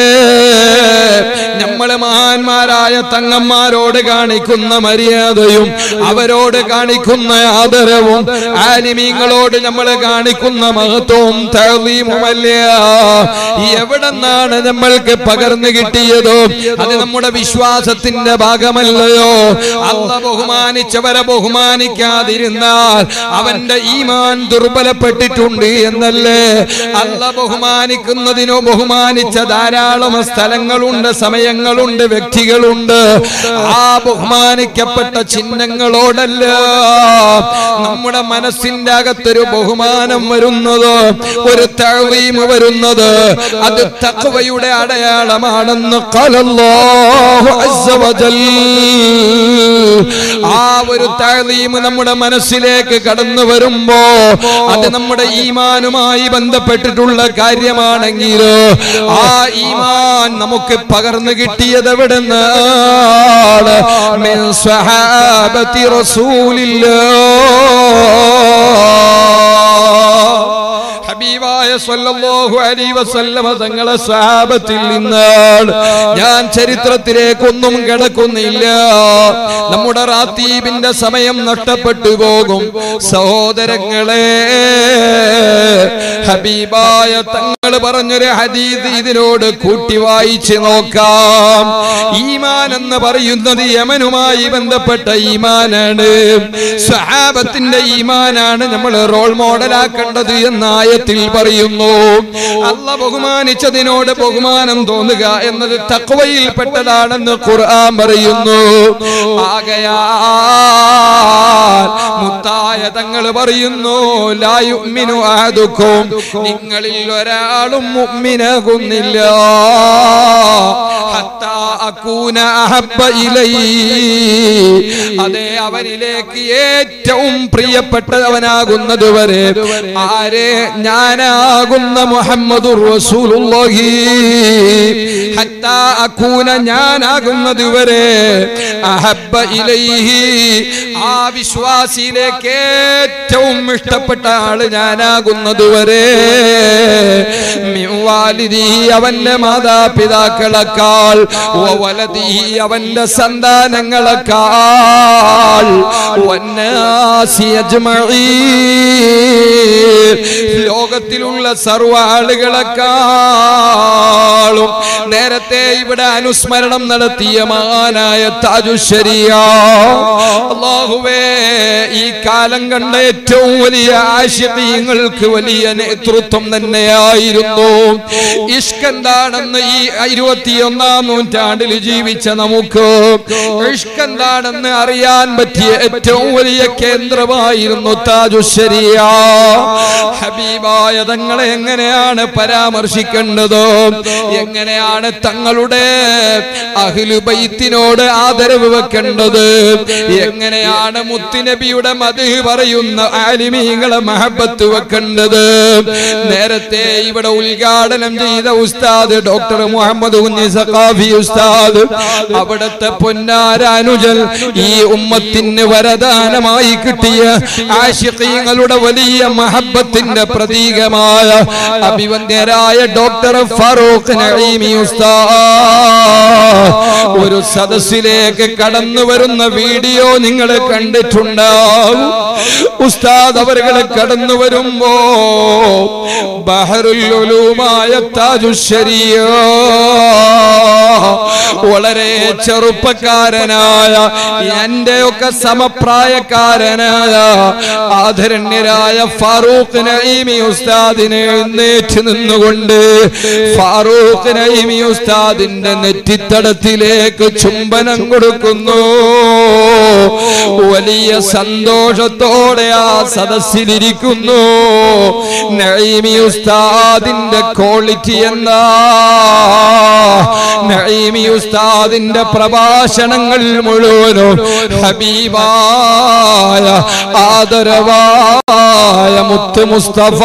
S1: നമ്മളെ മഹാന്മാരായ തങ്ങന്മാരോട് കാണിക്കുന്ന മര്യാദയും അവരോട് കാണിക്കുന്ന ആദരവും ആലിമീങ്ങളോട് നമ്മൾ കാണിക്കുന്ന മഹത്വവും തഴീമുമല്ല എവിടെന്നാണ് നമ്മൾക്ക് പകർന്നു കിട്ടിയതോ? അത് നമ്മുടെ വിശ്വാസത്തിന്റെ ഭാഗമല്ലയോ? അല്ല ബഹുമാനിച്ചവരെ ബഹുമാനിക്കാതിരുന്നാൽ അവന്റെ ഈമാൻ ദുർബലപ്പെട്ടിട്ടുണ്ട് എന്നല്ലേ? അല്ല ബഹുമാനിക്കുന്നതിനോ ബഹുമാനിച്ച ധാരാളം സ്ഥലങ്ങളുണ്ട് സമയങ്ങളുണ്ട് വ്യക്തികളുണ്ട്. ആ ബഹുമാനിക്കപ്പെട്ട ചിഹ്നങ്ങളോടല്ല നമ്മുടെ മനസ്സിന്റെ അകത്തൊരു ബഹുമാനം വരുന്നത് ഒരു തഴവീം വരുന്നത്. അത് തക്കവയുടെ അടയാളമാണെന്ന് കലല്ലോ ആ ഒരു തഴവീം നമ്മുടെ മനസ്സിലേക്ക് കടന്നു വരുമ്പോ അത് നമ്മുടെ ഈമാനുമായി ബന്ധപ്പെട്ടിട്ടുള്ള കാര്യമാണെങ്കിൽ ആ ഈമാൻ നമുക്ക് പകർന്നു കിട്ടിയത് എവിടെ റസൂലില്ലാ ഹബീബായ സല്ലല്ലാഹു അലൈഹി വസല്ലമ തങ്ങളെ സ്വഹാബത്തിൽ നിന്നാണ്. ഞാൻ ചരിത്രത്തിലേക്കൊന്നും കിടക്കുന്നില്ല. നമ്മുടെ റാത്തീബിന്റെ സമയം നഷ്ടപ്പെട്ടു പോകും. സഹോദരങ്ങളെ ഹബീബായ തങ്ങൾ പറഞ്ഞൊരു ഹദീദ് ഇതിനോട് കൂട്ടി വായിച്ച് നോക്കാം. ഈമാൻ എന്ന് പറയുന്നത് യമനുമായി ബന്ധപ്പെട്ട ഈമാനാണ്. സഹാബത്തിന്റെ ഈമാനാണ് നമ്മൾ റോൾ മോഡലാക്കേണ്ടത് എന്ന ആയത്തിൽ പറയുന്നു അല്ല ബഹുമാനിച്ചതിനോട് ബഹുമാനം തോന്നുക എന്നത് തക്വയിൽപ്പെട്ടതാണെന്ന് ഖുർആൻ പറയുന്നു. മുത്തായ തങ്ങൾ പറയുന്നു ലായുമിനു ആദുക്കും നിങ്ങളിൽ ഒരാളും അകൂന അഹബ്ബ ഇലൈ. അതെ അവനിലേക്ക് ഏറ്റവും പ്രിയപ്പെട്ടവനാകുന്നതുവരെ ആരെ ഞാനാകുന്ന മുഹമ്മദ് റസൂലുള്ളാഹി. ഹത്താ അകൂന ഞാനാകുന്നത് വരെ അഹബ്ബ ഇലൈഹി. ആ വിശ്വാസിയിലേക്ക് ഏറ്റവും ഇഷ്ടപ്പെട്ട ആൾ ഞാനാകുന്നത് വരെ മിവാലിദി അവന്റെ മാതാപിതാക്കളെക്കാൾ അവന്റെ സന്താനങ്ങളെക്കാൾ. ലോകത്തിലുള്ള സർവ ആളുകളെക്കാളും നേരത്തെ ഇവിടെ അനുസ്മരണം നടത്തിയ മഹാനായ താജുശരിയ അള്ളാഹുവേ ഈ കാലം കണ്ട ഏറ്റവും വലിയ ആശയങ്ങൾക്ക് വലിയ നേതൃത്വം തന്നെയായിരുന്നു. ഇഷ്കന്താണെന്ന് ഈ ഇരുപത്തിയൊന്നാം നൂറ്റാണ്ടിൽ ജീവിച്ച നമുക്ക് ഇഷ്കന്താണെന്ന് അറിയാൻ പറ്റിയ ഏറ്റവും വലിയ കേന്ദ്രമായിരുന്നു താജുശരിയ ഹബീബായ തങ്ങളെ എങ്ങനെയാണ് പരാമർശിക്കേണ്ടതോ? എങ്ങനെയാണ് തങ്ങളുടെ അഖിലുബൈത്തിനോട് ആദരവ് വെക്കേണ്ടത്? എങ്ങനെയാണ് മുത്തുനബിയുടെ മതി പറയുന്ന ആലിമീങ്ങളെ മഹബത്ത് വെക്കേണ്ടത്? നേരത്തെ ഇവിടെ ഉദ്ഘാടനം ചെയ്ത ഉസ്താദ് ഡോക്ടർ മുഹമ്മദ് ഉന്നി സഖാഫി ഉസ്താദ് അവിടുത്തെ പൊന്നാരാനുജൽ ഈ ഉമ്മത്തിന് വരദാനമായി കിട്ടിയ ആശിഖീങ്ങളുടെ വലിയ മഹബത്തിന്റെ പ്രതീകമായ അഭിവന്ദ്യരായ ഡോക്ടർ ഫറൂഖ് നഈമി ഒരു സദസ്സിലേക്ക് കടന്നു വരുന്ന വീഡിയോ നിങ്ങൾ കണ്ടിട്ടുണ്ടാവും. ഉസ്താദ് അവരുകൾ കടന്നു വരുമ്പോ ബഹറുൽ ഉലൂമായ താജുശരിയ വളരെ ചെറുപ്പക്കാരനായ എന്റെയൊക്കെ സമപ്രായക്കാരനായ ആദരണ്യരായ ഫാറൂഖ് നഈമി ഉസ്താദിനെ എഴുന്നേറ്റ് നിന്നുകൊണ്ട് ഫാറൂഖ് നഈമി ഉസ്താദിന്റെ നെറ്റിത്തടത്തിലേക്ക് ചുംബനം കൊടുക്കുന്നു. വലിയ സന്തോഷത്തോടെ ആ സദസ്സിലിരിക്കുന്നു. നഈമി ഉസ്താദിന്റെ ക്വാളിറ്റി എന്താ? നഈമി ഉസ്താദിന്റെ പ്രഭാഷണങ്ങൾ മുഴുവനും ഹബീബായ ആദരവായ മുത്ത് മുസ്തഫ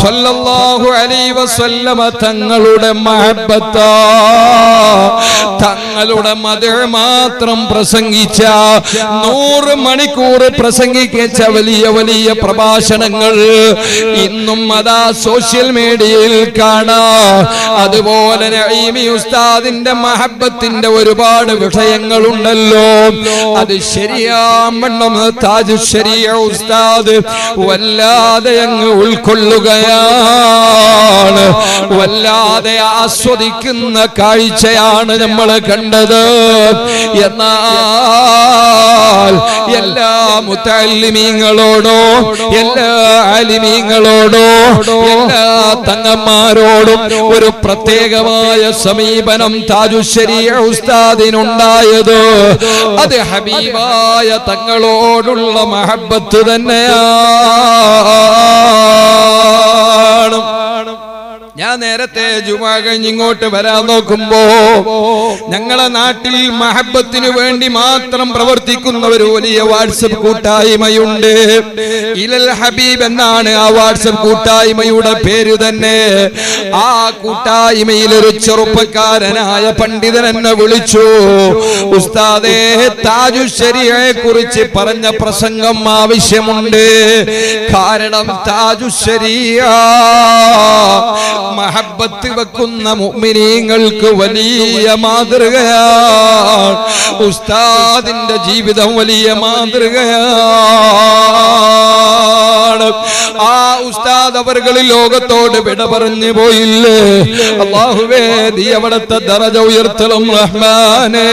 S1: സല്ലല്ലാഹു അലൈഹി വസല്ലമ തങ്ങളുടെ മഹബത്ത തങ്ങളുടെ മതിൽ മാത്രം പ്രസംഗിച്ച നൂറ് മണിക്കൂർ പ്രസംഗിച്ച വലിയ വലിയ പ്രഭാഷണങ്ങൾ ഇന്നും അതാ സോഷ്യൽ മീഡിയയിൽ കാണാ. അതുപോലെ ഉസ്താദിന്റെ മഹബത്തിന്റെ ഒരുപാട് വിഷയങ്ങളുണ്ടല്ലോ. അത് ശരിയാമണ്ണം താജ് ശരിയ ഉസ്താദ് വല്ലാതെ അങ്ങ് ഉൾക്കൊള്ളുകയാണ്. വല്ലാതെ ആസ്വദിക്കുന്ന കാഴ്ചയാണ് നമ്മൾ കണ്ടത്. എന്നാൽ എല്ലാ മുത്തല്ലിമീങ്ങളോടോ എല്ലാ അലിമീങ്ങളോടോ എല്ലാ തങ്ങന്മാരോടും ഒരു പ്രത്യേകമായ സമീപനം താജുശ്ശേരി ഉസ്താദിനുണ്ടായത്. അത് ഹബീബായ തങ്ങളോടുള്ള മഹബത്ത് കാണും ഞാൻ നേരത്തെ ജുമാ കഴിഞ്ഞിങ്ങോട്ട് വരാൻ നോക്കുമ്പോ ഞങ്ങളെ നാട്ടിൽ മഹബത്തിന് വേണ്ടി മാത്രം പ്രവർത്തിക്കുന്ന ഒരു വലിയ വാട്സപ്പ് കൂട്ടായ്മയുണ്ട്. ഇലൽ ഹബീബ് എന്നാണ് ആ വാട്സപ്പ് കൂട്ടായ്മയുടെ പേര് തന്നെ. ആ കൂട്ടായ്മയിൽ ഒരു ചെറുപ്പക്കാരനായ പണ്ഡിതൻ എന്നെ വിളിച്ചു. ഉസ്താദേ താജുശരിയെ കുറിച്ച് പറഞ്ഞ പ്രസംഗം ആവശ്യമുണ്ട്. കാരണം താജുശരിയ മഹബത്ത് വെക്കുന്ന മുഅ്മിനീങ്ങൾക്ക് വലിയ മാതൃകയാണ്. ഉസ്താദിന്റെ ജീവിതം വലിയ മാതൃകയാണ്. ആ ഉസ്താദ് അവർകളിൽ ലോകത്തോട് വിട പറഞ്ഞു പോയില്ലേ? അള്ളാഹുവേ നീ അവിടുത്തെ ദറജ ഉയർത്തലും റഹ്മാനേ.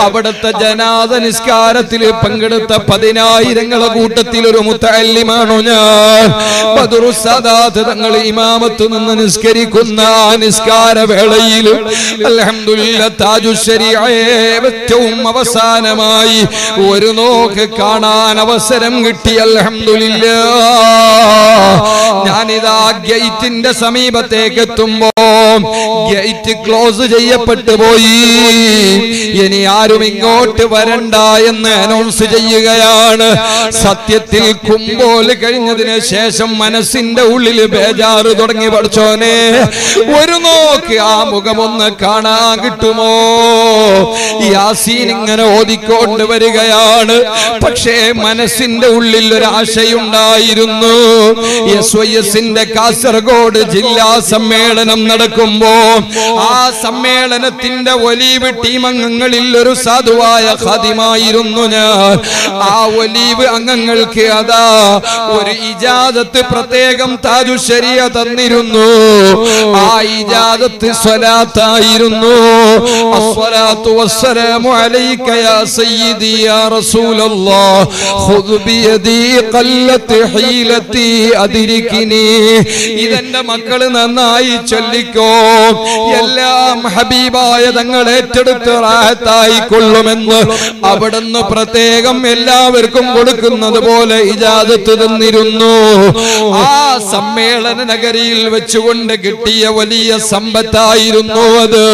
S1: അവിടുത്തെ ജനാദ നിസ്കാരത്തിൽ പങ്കെടുത്ത പതിനായിരങ്ങളെ കൂട്ടത്തിൽ ഒരു മുത്തല്ലിമാണു ഞാൻ. തങ്ങൾ ഇമാമത്ത് നിന്ന് നിസ്കരിക്കുന്ന നിസ്കാര വേളയിൽ ഏറ്റവും അവസാനമായി ഒരു നോക്ക് കാണാൻ അവസരം കിട്ടി. അലഹമില്ല ഞാനിതാ ഗേറ്റിന്റെ സമീപത്തേക്ക് എത്തുമ്പോ ഗേറ്റ് ക്ലോസ് ചെയ്യപ്പെട്ടു പോയി. ഇനി ആരും ഇങ്ങോട്ട് വരണ്ട എന്ന് അനൗൺസ് ചെയ്യുകയാണ്. സത്യത്തിൽ കുമ്പോൽ കഴിഞ്ഞതിന് ശേഷം മനസ്സിന്റെ ഉള്ളിൽ ബേജാറ് തുടങ്ങി പഠിച്ചോനെ. ഒരു നോക്ക് ആ മുഖമൊന്ന് കാണാൻ കിട്ടുമോ? യാസീൻ ഇങ്ങനെ ഓതിക്കൊണ്ട് വരികയാണ്. പക്ഷേ മനസ്സിന്റെ ഉള്ളിൽ ഒരു ആശയുണ്ടായിരുന്നു എസ് വൈ എസിന്റെ കാസർഗോഡ് ജില്ലാ സമ്മേളനം നടക്കുമ്പോ ആ സമ്മേളനത്തിന്റെ ഒലീവ് ടീം അംഗങ്ങളിൽ ഒരു സാധുവായ ഖാദിമായിരുന്നു ഞാൻ. ആ ഒലീവ് അംഗങ്ങൾക്ക് അതാ ഒരു ഇജാദത്ത് പ്രത്യേകം താജുശരിയ തന്നിരുന്നു. ആ ഇജാദത്ത് സ്വലാത്തായിരുന്നു. ഇതെന്റെ മക്കൾ നന്നായി ചൊല്ലിക്കോ. എല്ലാം ഹബീബായ തങ്ങൾ ഏറ്റെടുത്ത് റാഹത്തായി കൊള്ളുമെന്ന് അവിടുന്ന് പ്രത്യേകം എല്ലാവർക്കും കൊടുക്കുന്നത് പോലെ ഇജാദത്ത് തന്നിരുന്നു. ആ സമ്മേളന നഗരിയിൽ വെച്ചുകൊണ്ട് കിട്ടിയ വലിയ സമ്പത്തായിരുന്നു അത്.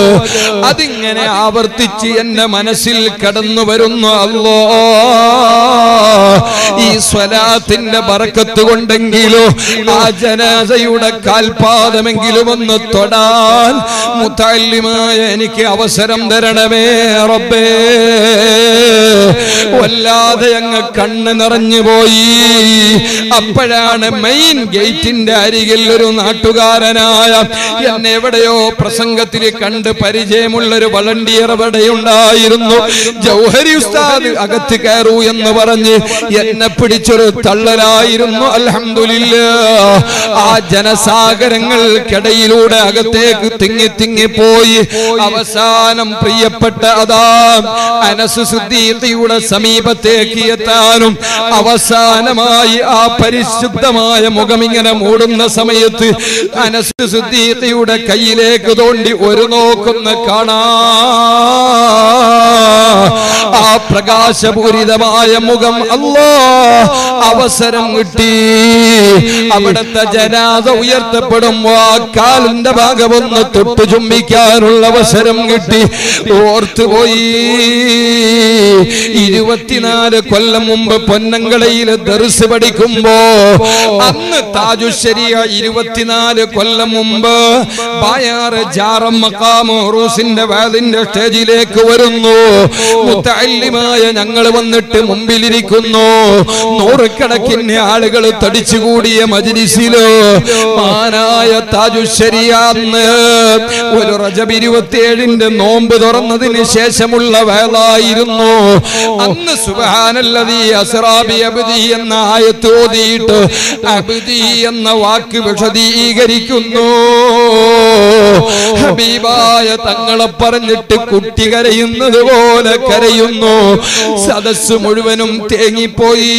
S1: അതിങ്ങനെ ആവർത്തിച്ച് എന്റെ മനസ്സിൽ കടന്നു വരുന്നു അല്ലോ. ഈ സ്വലാത്തിന്റെ ബറക്കത്ത് കൊണ്ടെങ്കിലും ആ ജനാസയുടെ കാൽപാദമെങ്കിലും ഒന്ന് തൊടാൻ മുത്തല്ലിമായ എനിക്ക് അവസരം തരണമേ റബ്ബേ. വല്ലാതെ അങ്ങ് കണ്ണ് നിറഞ്ഞു പോയി. അപ്പോഴാണ് മെയിൻ ഗേറ്റിന്റെ അരികിൽ ഒരു നാട്ടുകാരനായ എന്നെ എവിടെയോ പ്രസംഗത്തിൽ കണ്ട് പരിചയമുള്ള ഒരു വളണ്ടിയർ അവിടെ ഉണ്ടായിരുന്നു. ജൗഹരി ഉസ്താദ് അകത്ത് കയറൂ എന്ന് പറഞ്ഞ് എന്നെ പിടിച്ചൊരു തള്ളലായിരുന്നു. അലഹമില്ല ആ ജനസാഗരങ്ങൾക്കിടയിലൂടെ അകത്തേക്ക് തിങ്ങി തിങ്ങി തിങ്ങി പോയി. അവസാനം പ്രിയപ്പെട്ട അതാ അനസ് സിദ്ദീഖിയുടെ സമീപത്തേക്ക് എത്താനും അവസാനമായി ആ പരിശുദ്ധമായ മുഖം ഇങ്ങനെ മൂടുന്ന സമയത്ത് അനസ് സിദ്ദീഖിയുടെ കയ്യിലേക്ക് തോണ്ടി ഒരു നോക്കുന്ന കാണാ. ആ പ്രകാശപൂരിതമായ മുഖം അല്ലോ അവസരം കിട്ടി. അവിടുത്തെ ജനാത ഉയർത്തപ്പെടുമ്പോ ആ കാലിന്റെ ഭാഗമൊന്ന് തൊട്ടു ചുംബിക്കാനുള്ള അവസരം കിട്ടി. ഓർത്തുപോയി ഇരുപത്തിനാല് കൊല്ലം മുമ്പ് പൊന്നങ്കളയിൽ ദർസ് പഠിക്കുമ്പോ അന്ന് താജുശരിയ ഇരുപത്തിനാല് കൊല്ലം മുമ്പ് ബായാറ് ജാറം മക്കാമോറൂസിന്റെ റൂസിന്റെ വാദിന്റെ സ്റ്റേജിലേക്ക് വരുന്നു. മുത്തല്ലിമായ ഞങ്ങൾ വന്നിട്ട് മുമ്പിലിരിക്കുന്നു. നൂറുകണക്കിന് ആളുകൾ തടിച്ചുകൂടിയ മജിലിസിലോ മാനായ താജുശരിയാന്ന് ഒരു റജബ് ഇരുപത്തിയേഴിന്റെ നോമ്പ് തുറന്നതിന് ശേഷമുള്ള വേളായിരുന്നു. അന്ന് സുബാനല്ലതി അസറാബി അബുദി എന്ന ആയത്തോതിയിട്ട് അബുദി എന്ന വാക്ക് വിശദീകരിക്കുന്നു. ഹബീബായ തങ്ങളെ പറഞ്ഞിട്ട് കുട്ടി കരയുന്നത് പോലെ കരയുന്നു. സദസ് മുഴുവനും തേങ്ങിപ്പോയി.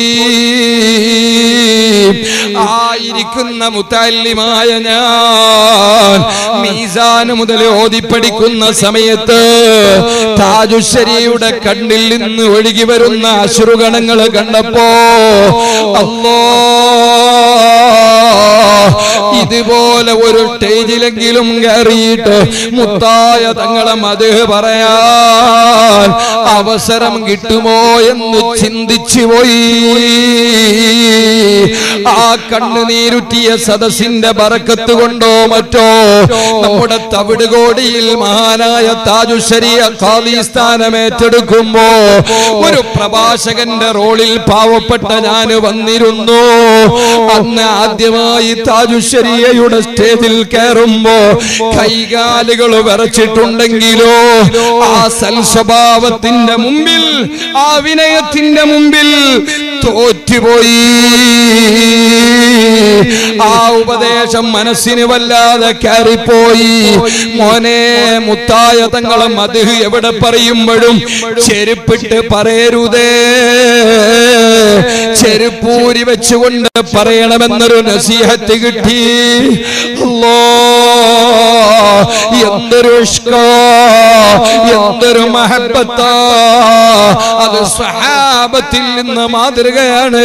S1: ആയിരിക്കുന്ന മുത്താലിമായ ഞാൻ മീസാന് മുതൽ ഓതിപ്പടിക്കുന്ന സമയത്ത് താജുശ്ശേരിയുടെ കണ്ണിൽ നിന്ന് ഒഴുകി വരുന്ന അശ്രുഗണങ്ങൾ കണ്ടപ്പോ അല്ലോ ഇതുപോലെ ഒരു സ്റ്റേജിലെങ്കിലും കയറിയിട്ട് മുത്തായ തങ്ങളെ മത് പറയാൻ അവസരം കിട്ടുമോ എന്ന് ചിന്തിച്ചു പോയി. ആ കണ്ണുനീരുറ്റിയ സദസ്സിന്റെ പറക്കത്ത് കൊണ്ടോ മറ്റോ നമ്മുടെ തവിടുകോടിയിൽ മഹാനായ താജുശരിയ ഖാദി സ്ഥാനം ഒരു പ്രഭാഷകന്റെ റോളിൽ പാവപ്പെട്ട ഞാൻ വന്നിരുന്നു. അന്ന് ആദ്യമായി താജുശരിയയുടെ സ്റ്റേജിൽ കയറുമ്പോ കൈകാലുകൾ വിറച്ചിട്ടുണ്ടെങ്കിലോ ആ സൽസ്വഭാവത്തിന്റെ മുമ്പിൽ ആ വിനയത്തിന്റെ മുമ്പിൽ തോറ്റുപോയി. ആ ഉപദേശം മനസ്സിന് വല്ലാതെ കയറിപ്പോയി. മോനെ മുത്തായ തങ്ങളെ മധു എവിടെ പറയുമ്പോഴും ചെരുപ്പിട്ട് പറയരുതേ. ചെരുപ്പൂരി വെച്ചുകൊണ്ട് പറയണമെന്നൊരു നസീഹത്ത് കിട്ടി. അല്ലോ. എന്തൊരു ഇഷ്ക എന്തൊരു മഹബത്ത. അത് സ്വഹാബത്തിൽ നിന്ന് മാതൃകയാണ്.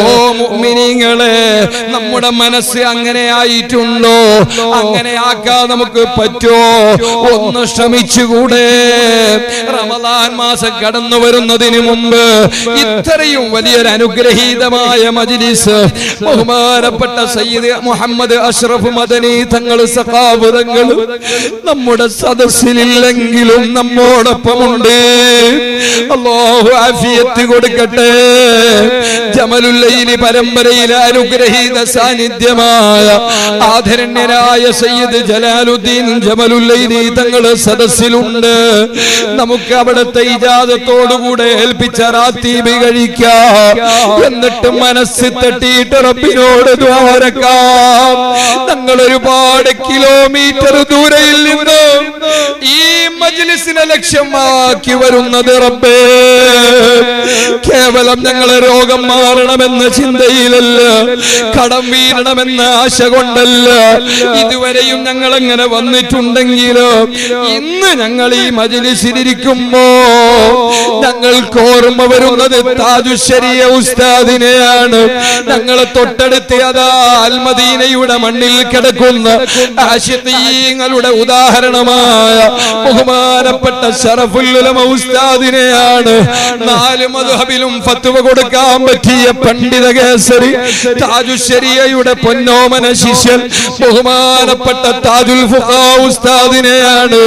S1: ഓ മുഅ്മിനീങ്ങളെ നമ്മുടെ മനസ്സ് അങ്ങനെ ആയിട്ടുണ്ടോ? അങ്ങനെ ആക്കാൻ നമുക്ക് പറ്റോ? ഒന്ന് ശ്രമിച്ചുകൂടെ? റമദാൻ മാസം കടന്നു വരുന്നതിന് മുമ്പ് ഇത്രയും വലിയൊരു അനുഗ്രഹീതമായ മജ്ലിസ് ബഹുമാനപ്പെട്ട സയ്യിദ് മുഹമ്മദ് അഷ്റഫ് മദനി തങ്ങൾ സഖാബുതങ്ങൾ നമ്മുടെ സദസ്സിലില്ലെങ്കിലും നമ്മോടൊപ്പമുണ്ട്. അല്ലാഹു ആഫിയത്ത് കൊടുക്കട്ടെ. ജമലുല്ലൈലി പരമ്പരയിലെ അനുഗ്രഹീത സാന്നിധ്യമായ ആദരണ്യനായ സയ്യിദ് ജലാലുദ്ദീൻ ജമലുല്ലൈലി തങ്ങൾ സദസ്സിലുണ്ട്. നമുക്ക് അവിടുത്തെ ഇജാദത്തോടുകൂടെ ഏൽപ്പിച്ച റാത്തീബി കഴിക്കാം. എന്നിട്ട് മനസ്സ് തട്ടിയിട്ട് റബ്ബിനോട് ദ്വാരക്കാം. ഞങ്ങൾ ഒരുപാട് കിലോമീറ്റർ ദൂരയിൽ നിന്ന് ഈ മജ്ലിസിനെ ലക്ഷ്യമാക്കി വരുന്നത് റബ്ബേ. കേവലം ഞങ്ങളെ രോഗം മാറണമെന്ന ചിന്തയിലല്ല കടം വീരണമെന്ന ആശ കൊണ്ടല്ല. ഇതുവരെയും ഞങ്ങൾ അങ്ങനെ വന്നിട്ടുണ്ടെങ്കിലോ ഇന്ന് ഞങ്ങൾ ഈ മജിലിസിലിരിക്കുമ്പോ ഞങ്ങൾക്ക് ഓർമ്മ വരുന്നത് താജുശരിയ ഉസ്താദിനെയാണ്. ഞങ്ങളെ തൊട്ടടുത്ത് അതാ അൽമദീനയുടെ മണ്ണിൽ കിടക്കുന്ന ആശിത്തീങ്ങളുടെ ഉദാഹരണമായ ബഹുമാനപ്പെട്ട ഷറഫുല്ലുലമ ഉസ്താദിനെയാണ്. നാല് മധുഹബിലും ഫത്തുവ കൊടുക്കാൻ പറ്റിയ പണ്ഡിത കേസരി താജുശരിയയുടെ പൊന്നോമന ശിഷ്യൻ ബഹുമാനപ്പെട്ട താജുൽ ഫുഖാ ഉസ്താദിനെയാണ്.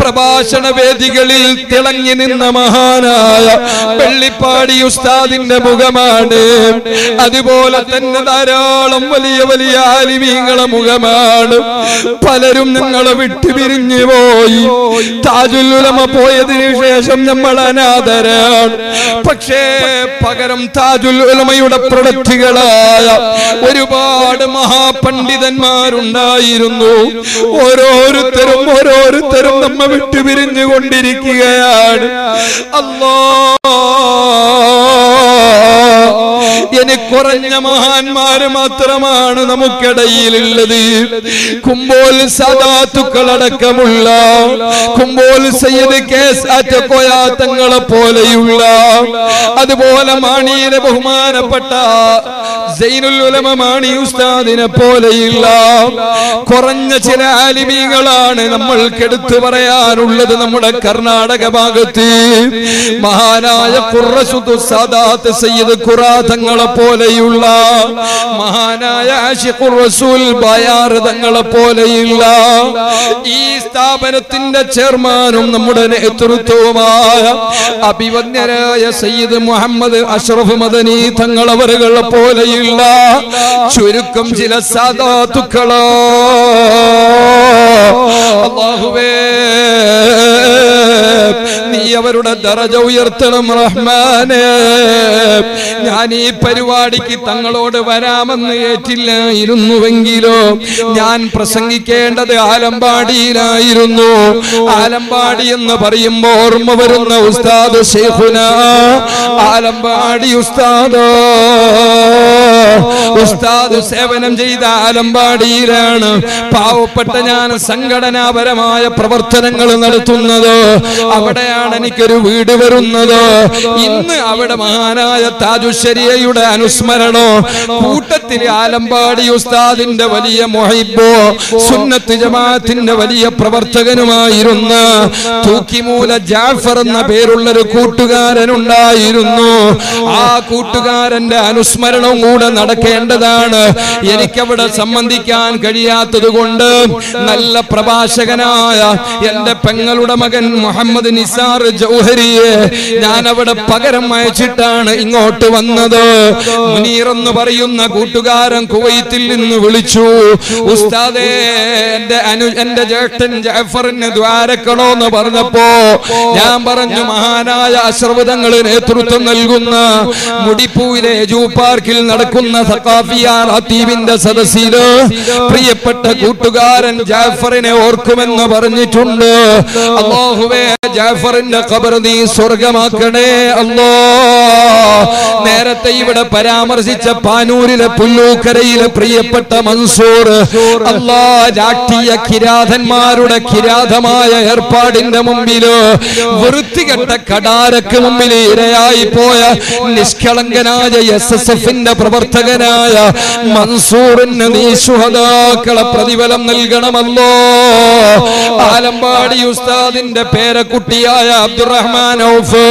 S1: പ്രഭാഷണ വേദികളിൽ തിളങ്ങി നിന്ന മഹാനായ പള്ളിപ്പാടി ഉസ്താദിന്റെ മുഖമാണ്. അതുപോലെ തന്നെ ധാരാളം വലിയ വലിയ ആലിമീങ്ങളെ മുഖമാണ്. പലരും ഞങ്ങളെ വിട്ടുപിരിഞ്ഞു പോയി. താജുലുലമ പോയതിനു ശേഷം നമ്മൾ അനാഥരാണ്. പക്ഷേ പകരം താജുലുലമയുടെ പ്രൊഡക്റ്റുകളായ ഒരുപാട് മഹാപണ്ഡിതന്മാരുണ്ടായിരുന്നു. ഓരോരുത്തരും ഓരോരുത്തരും നമ്മ വിട്ടുപിരിഞ്ഞു കൊണ്ടിരിക്കുകയാണ് അല്ലാ ഇനി കുറഞ്ഞ മഹാന്മാര് മാത്രമാണ് നമുക്കിടയിലുള്ളത്. കുമ്പോൽ സദാത്തുക്കളടക്കമുള്ള കുമ്പോൽ സയ്യദ് കേസ് അറ്റക്കോയാത്തങ്ങളെ പോലെയുള്ള അതുപോലെ മാണിയിലെ ബഹുമാനപ്പെട്ട സൈനുൽ ഉലമ മാണി ഉസ്താദിനെ പോലെയുള്ള കുറഞ്ഞ ചില ആലിമീകളാണ് നമ്മൾക്കെടുത്തു പറയാനുള്ളത് നമ്മുടെ കർണാടക ഭാഗത്ത്. മഹാനായ കുറസുദ് സദാത്ത് സയ്യിദ് ഖുറാതങ്ങളെ പോലെയുള്ള മഹാനായ ആശിഖുർ റസൂൽ ബയാർ തങ്ങളെ പോലെയുള്ള ഈ സ്ഥാപനത്തിന്റെ ചെയർമാനും നമ്മുടെ നേതൃത്വവുമായ അഭിവന്യരായ സയ്യിദ് മുഹമ്മദ് അഷ്റഫ് മദനി തങ്ങളവരുകളെ പോലെയുള്ള ചുരുക്കം ചില സാധാത്തുക്കളോ അള്ളാഹുവേ നീ അവരുടെ ദറജ ഉയർത്തണം റഹ്മാനെ. ഞാൻ ഈ പരിപാടിക്ക് തങ്ങളോട് വരാമെന്ന് ഏറ്റില്ലായിരുന്നുവെങ്കിലോ ഞാൻ പ്രസംഗിക്കേണ്ടത് ആലമ്പാടിയിലായിരുന്നു. ആലമ്പാടി എന്ന് പറയുമ്പോ ഓർമ്മ വരുന്ന ഉസ്താദ് ഷെയ്ഖുന ആലമ്പാടി ഉസ്താദോ. ഉസ്താദ് സേവനം ചെയ്ത ആലമ്പാടിയിലാണ് പാവപ്പെട്ട ഞാൻ സംഘടനാപരമായ പ്രവർത്തനങ്ങൾ നടത്തുന്നത്. അവിടെയാണ് എനിക്കൊരു വീട് വരുന്നത്. ഇന്ന് അവിടെ മഹാനായ താജുശരിയയുടെ അനുസ്മരണോ കൂട്ടത്തിൽ ആലമ്പാടി ഉസ്താദിന്റെ വലിയ മൊഹിബോ സുന്നത്ത് ജമാഅത്തിന്റെ വലിയ പ്രവർത്തകനുമായിരുന്ന തൂക്കിമൂല ജാഫർ എന്ന പേരുള്ളൊരു കൂട്ടുകാരനുണ്ടായിരുന്നു. ആ കൂട്ടുകാരന്റെ അനുസ്മരണവും കൂടെ നടക്കേണ്ടതാണ്. എനിക്കവിടെ സംബന്ധിക്കാൻ കഴിയാത്തത് കൊണ്ട് നല്ല പ്രഭാഷകനായ എന്റെ പെങ്ങളുടെ മകൻ മുഹമ്മദ് നിസാർ ജൗഹരിയെ ഞാൻ അവിടെ പകരം അയച്ചിട്ടാണ് ഇങ്ങോട്ട് വന്നത്. മുനീർ എന്ന് പറയുന്ന കൂട്ടുകാരൻ കുവൈത്തിൽ നിന്ന് വിളിച്ചു ഉസ്താദേ എന്റെ അനു എന്റെ ജേഷ്ഠൻ ജാഫറിന് ദ്വാരക്കണോ എന്ന് പറഞ്ഞപ്പോ ഞാൻ പറഞ്ഞു മഹാനായ അശ്രവതങ്ങൾ നേതൃത്വം നൽകുന്ന മുടിപ്പൂവിലെ ജൂ പാർക്കിൽ നടക്കുന്ന സഖാഫിയ റാത്തീബിന്റെ സദസ്സിൽ പ്രിയപ്പെട്ട കൂട്ടുകാരൻ ജാഫറിനെ ഓർക്കുമെന്ന് പറഞ്ഞിട്ടുണ്ട്. അള്ളാഹുവേ ജാഫറിന്റെ ഖബർ നീ സ്വർഗമാക്കണേ അല്ലോ. നേരത്തെ ഇവിടെ പരാമർശിച്ച പാനൂരിലെ പുല്ലൂക്കരയിലെ പ്രിയപ്പെട്ട മൻസൂർ അല്ലാ രാഷ്ട്രീയ കിരാതന്മാരുടെ കിരാതമായ ഏർപ്പാടിന്റെ മുമ്പിൽ വൃത്തികെട്ട കടാരക്ക് മുമ്പിൽ ഇരയായി പോയ നിഷ്കളങ്കനായ എസ് എസ് എഫിന്റെ പ്രവർത്തകനായ മൻസൂറിന് നീ സുഹദാക്കളെ പ്രതിഫലം നൽകണമല്ലോ. ആലമ്പാടി ഉസ്താദിന്റെ പേരക്കുട്ടിയായ അബ്ദുറഹ്മാൻ ഔഫ്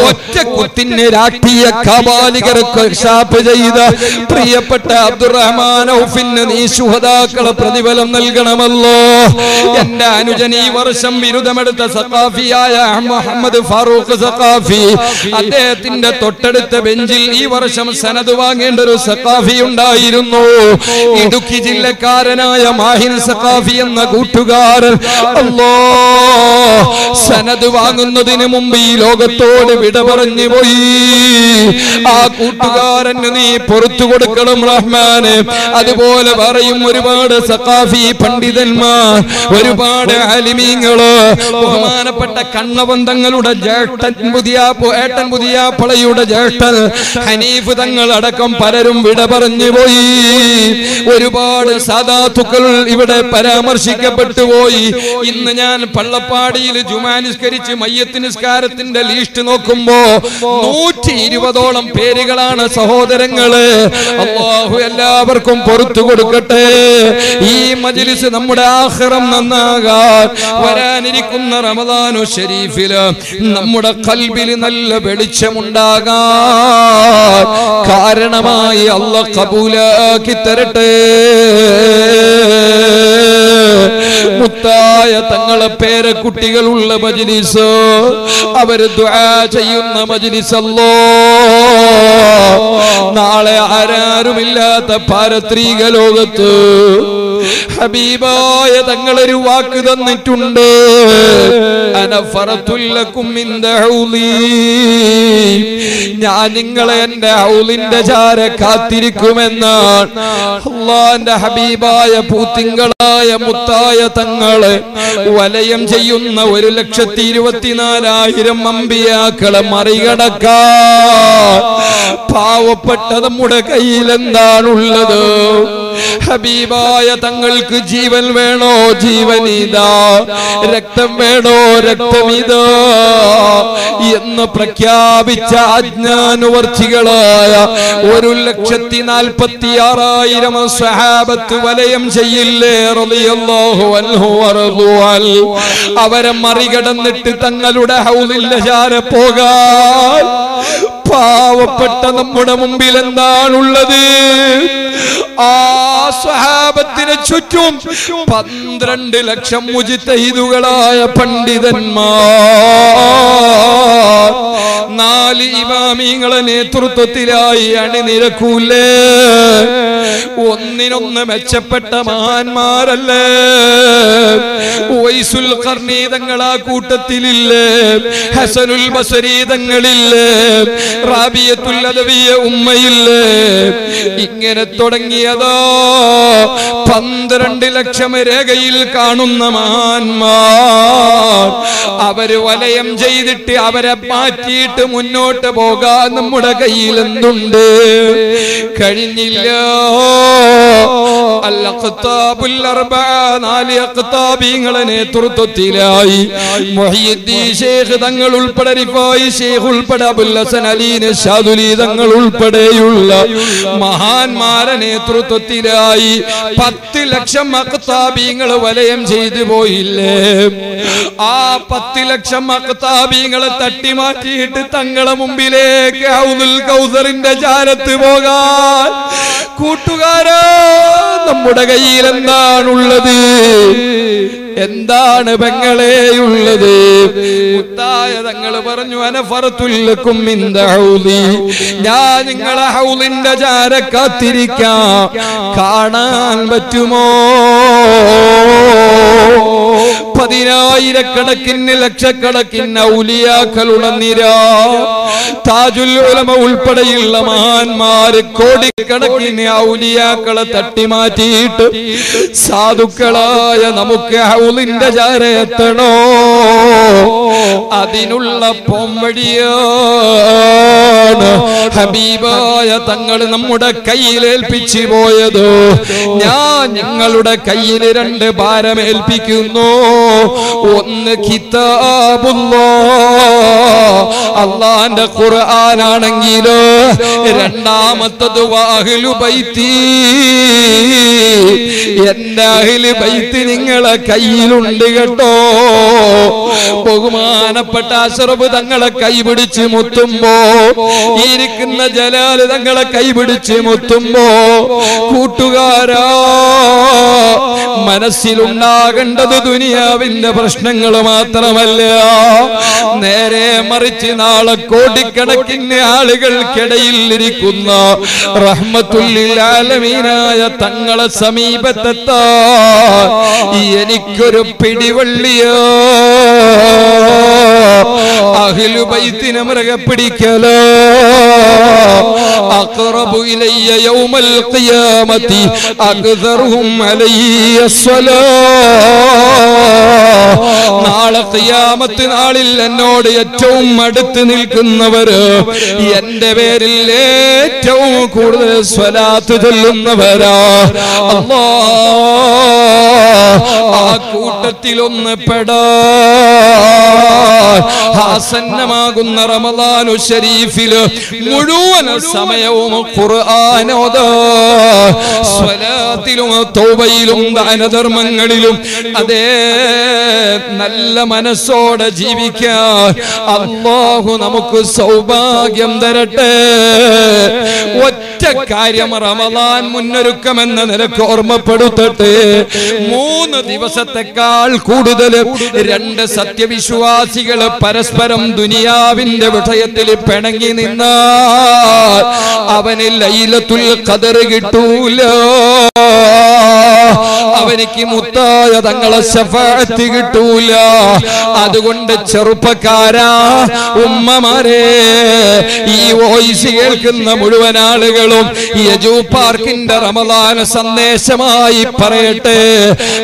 S1: ഒറ്റ കുത്തിന് രാഷ്ട്രീയ കാബാലികർക്ക് ഷാപ്പ് ചെയ്ത പ്രിയപ്പെട്ട അബ്ദുറഹ്മാൻ ഔഫിന് നീ സുഹദാക്കളെ പ്രതിഫലം നൽകണമല്ലോ. എന്റെ അനുജൻ ഈ വർഷം ബിരുദമെടുത്ത സഖാഫിയായ മുഹമ്മദ് ഫാറൂഖ് സഖാഫി അദ്ദേഹത്തിന്റെ തൊട്ടടുത്ത ബെഞ്ചിൽ ഈ വർഷം സനത് വാങ്ങേണ്ട ഒരു സഖാഫി ഉണ്ടായിരുന്നു. ഇടുക്കി ജില്ലക്കാരനായ മാഹിൻ സഖാഫി എന്ന കൂട്ടുകാരൻ അല്ലോ സനത് വാങ്ങുന്നതിന് മുമ്പ് ഈ ലോകത്തോട് വിട പറഞ്ഞു പോയി. ആ കൂട്ടുകാരന് നീ പുറത്തു കൊടുക്കണം റഹ്മാന്. അതുപോലെ പറയും ഒരുപാട് സഖാഫി പണ്ഡിതന്മാർ ഒരുപാട് അലിമീങ്ങൾ ബഹുമാനപ്പെട്ട കണ്ണബന്ധങ്ങളുടെ ജേഷ്ഠൻ പുതിയ ഏട്ടൻ പുതിയ പളയുടെ ജേഷ്ഠൻ ഹനീഫ് തങ്ങൾ അടക്കം പലരും വിട പറഞ്ഞു പോയി. ഒരുപാട് സാധാത്തുക്കൾ ഇവിടെ പരാമർശിക്കപ്പെട്ടു പോയി. ഇന്ന് ഞാൻ പള്ളപ്പാടിയിൽ ജുമാ നിസ്കരിച്ച് മയ്യത്ത് നിസ്കാരത്തിന്റെ ലീസ്റ്റ് നോക്കുമ്പോ നൂറ്റി ഇരുപതോളം പേരുകളാണ് സഹോദരങ്ങൾ. അള്ളാഹു എല്ലാവർക്കും പുറത്തു കൊടുക്കട്ടെ. ഈ മജിലിസ് നമ്മുടെ ആഹ്റം നന്നാകാൻ വരാനിരിക്കുന്ന റമദാനു ഷരീഫിൽ നമ്മുടെ കൽബിൽ നല്ല വെളിച്ചമുണ്ടാകാൻ കാരണമായി അല്ല കബൂലാക്കി തരട്ടെ. മുത്തായ തങ്ങളെ പേരക്കുട്ടികളുള്ള മജിലിസ് അവർ ദ്വാ ചെയ്യുന്ന മജിലിസല്ലോ നാളെ ആരാരുമില്ലാത്ത പാരത്രീക ലോകത്ത് ഹബീബായ തങ്ങളൊരു വാക്ക് തന്നിട്ടുണ്ട്. അനഫറത്തുല്ലക്കും. ഞാൻ നിങ്ങളെ എന്റെ ഹൗലിന്റെ ചാര കാത്തിരിക്കുമെന്നാണ്. അള്ളാന്റെ ഹബീബായ പൂത്തിങ്കളായ മുത്തായ തങ്ങൾ വലയം ചെയ്യുന്ന ഒരു ലക്ഷത്തി ഇരുപത്തിനാലായിരം അമ്പിയാക്കളെ മറികടക്കാൻ പാവപ്പെട്ട നമ്മുടെ കയ്യിൽ എന്താണുള്ളത് ഹബീബായ തങ്ങൾക്ക് ജീവൻ വേണോ? ജീവൻ ഇതാ രക്തം വേണോ? ഇതാ എന്ന് പ്രഖ്യാപിച്ച അജ്ഞാനുവർത്തികളായ ഒരു ലക്ഷത്തി നാൽപ്പത്തി ആറായിരം സഹാബത്ത് വലയം ചെയ്യില്ലേ. അവരെ മറികടന്നിട്ട് തങ്ങളുടെ ഹൗസില്ല ചാര പോകാൻ പാവപ്പെട്ട നമ്മുടെ മുമ്പിൽ എന്താണുള്ളത്? ആ ചുറ്റും പന്ത്രണ്ട് ലക്ഷം മുജിത്തഹിദുകളായ പണ്ഡിതന്മാർ. നാല് ഇമാമിങ്ങളെ നേതൃത്വത്തിലായി അണിനിരക്കൂലേ? ഒന്നിനൊന്ന് മെച്ചപ്പെട്ട മഹാന്മാരല്ലേ? വൈസുൽ കർണീതങ്ങൾ ആ കൂട്ടത്തിലില്ലേ? ഹസനുൽ ബസരീതങ്ങളില്ലേ റാബിയത്തുൽ അദവിയ ഉമ്മയില്ലേ? ഇങ്ങനെ തുടങ്ങിയതോ? പന്ത്രണ്ട് ലക്ഷം രേഖയിൽ കാണുന്ന മഹാന്മാർ അവർ വലയം ചെയ്തിട്ട് അവരെ മാറ്റിയിട്ട് മുന്നോട്ട് പോകാൻ നമ്മുടെ കയ്യിൽ എന്തുണ്ട്? കഴിഞ്ഞില്ല. നാല് നേതൃത്വത്തിലായി. തങ്ങൾ ഉൾപ്പെടെ റിഫായി ശേഖ് ഉൾപ്പെടെ അബുൽ ഹസൻ അലീന് ഷാദുലി ശതുലീതങ്ങൾ ഉൾപ്പെടെയുള്ള മഹാന്മാരെ നേതൃത്വത്തിലായി പത്ത് ലക്ഷം അക്താബീങ്ങൾ വലയം ചെയ്തു പോയില്ലേ? ആ പത്ത് ലക്ഷം അക്താബീങ്ങളെ തട്ടി മാറ്റിയിട്ട് തങ്ങളെ മുമ്പിലേക്ക് ഹൗദുൽ കൗസറിന്റെ ചാരത്ത് പോകാൻ. കൂട്ടുകാരോ നമ്മുടെ കയ്യിൽ എന്താണുള്ളത് എന്താണ് പെങ്ങളെയുള്ളത്? മുത്തായ തങ്ങൾ പറഞ്ഞു അനഫറത്തുല്ലക്കും ഞാൻ നിങ്ങളെ ഹൗലിന്റെ ചാര കാത്തിരിക്കാം. കാണാൻ പറ്റുമോ? പതിനായിരക്കണക്കിന് ലക്ഷക്കണക്കിന് ഔലിയാക്കളുടെ നിര. താജുൽ ഉലമ ഉൾപ്പെടെയുള്ള മഹാന്മാര് കോടിക്കണക്കിന് ഔലിയാക്കളെ തട്ടിമാറ്റിയിട്ട് സാധുക്കളായ നമുക്ക് ഹൗലിന്റെ ചാര എത്തണോ? അതിനുള്ള പൊമ്പടിയാണ് ഹബീബായ തങ്ങൾ നമ്മുടെ കയ്യിലേൽപ്പിച്ചു പോയത്. ഞാൻ ഞങ്ങളുടെ കയ്യിൽ രണ്ട് ഭാരമേൽപ്പിക്കുന്നു. ഒന്ന് അള്ളാന്റെ ഖുർആനാണെങ്കിലോ രണ്ടാമത്തത് വാഹിലു ബൈത്തി. എന്റെ അഹിൽ ബൈത്ത് നിങ്ങളെ കയ്യിലുണ്ട് കേട്ടോ. ബഹുമാനപ്പെട്ട അഷറബ് തങ്ങളെ കൈപിടിച്ച് മുത്തുമ്പോ ഇരിക്കുന്ന ജലാൽ തങ്ങളെ കൈപിടിച്ച് മുത്തുമ്പോ കൂട്ടുകാരാ മനസ്സിലുണ്ടാകേണ്ടത് ദുനിയാവിന്റെ പ്രശ്നങ്ങൾ മാത്രമല്ല. നേരെ മറിച്ച് നാളെ കോടിക്കണക്കിന് ആളുകൾക്കിടയിൽ ഇരിക്കുന്ന റഹ്മത്തുല്ലാലമീനായ തങ്ങളെ സമീപത്തെത്താ എനിക്കൊരു പിടിവള്ളിയോ? അഹിലു ബൈത്തിനെ മൃഗ പിടിക്കലോ? അഖറബു إلي يوم القيامة أكثرهم علي الصلاة. നാളെ ഖിയാമത്ത് നാളിൽ എന്നോട് ഏറ്റവും അടുത്ത് നിൽക്കുന്നവര് എന്റെ പേരിൽ ഏറ്റവും കൂടുതൽ സ്വലാത്ത് ചൊല്ലുന്നവരാ. അല്ലാ ആ കൂട്ടത്തിലൊന്ന് പെടാ. ആസന്നമാകുന്ന റമദാനു ഷരീഫിൽ മുഴുവൻ സമയവും ഖുർആാനോദ സ്വലാത്തിലും തൗബയിലും ദാനധർമ്മങ്ങളിലും അതേ നല്ല മനസ്സോടെ ജീവിക്കാൻ അള്ളാഹു നമുക്ക് സൗഭാഗ്യം തരട്ടെ. ഒറ്റ കാര്യം റമദാൻ മുന്നൊരുക്കമെന്ന നിലയ്ക്ക് ഓർമ്മപ്പെടുത്തട്ടെ. മൂന്ന് ദിവസത്തെക്കാൾ കൂടുതൽ രണ്ട് സത്യവിശ്വാസികൾ പരസ്പരം ദുനിയാവിന്റെ വിഷയത്തിൽ പിണങ്ങി നിന്നാൽ അവന് ലൈലത്തുൽ കതറ് കിട്ടൂല? അവനിക്ക് മുത്തായ തങ്ങളെ ശഫാത്തി കിട്ടൂല. അതുകൊണ്ട് ചെറുപ്പക്കാരാ ഉമ്മമാരെ ഈ വോയിസ് കേൾക്കുന്ന മുഴുവൻ ആളുകളും യജു പാർക്കിന്റെ റമദാന സന്ദേശമായി പറയട്ടെ.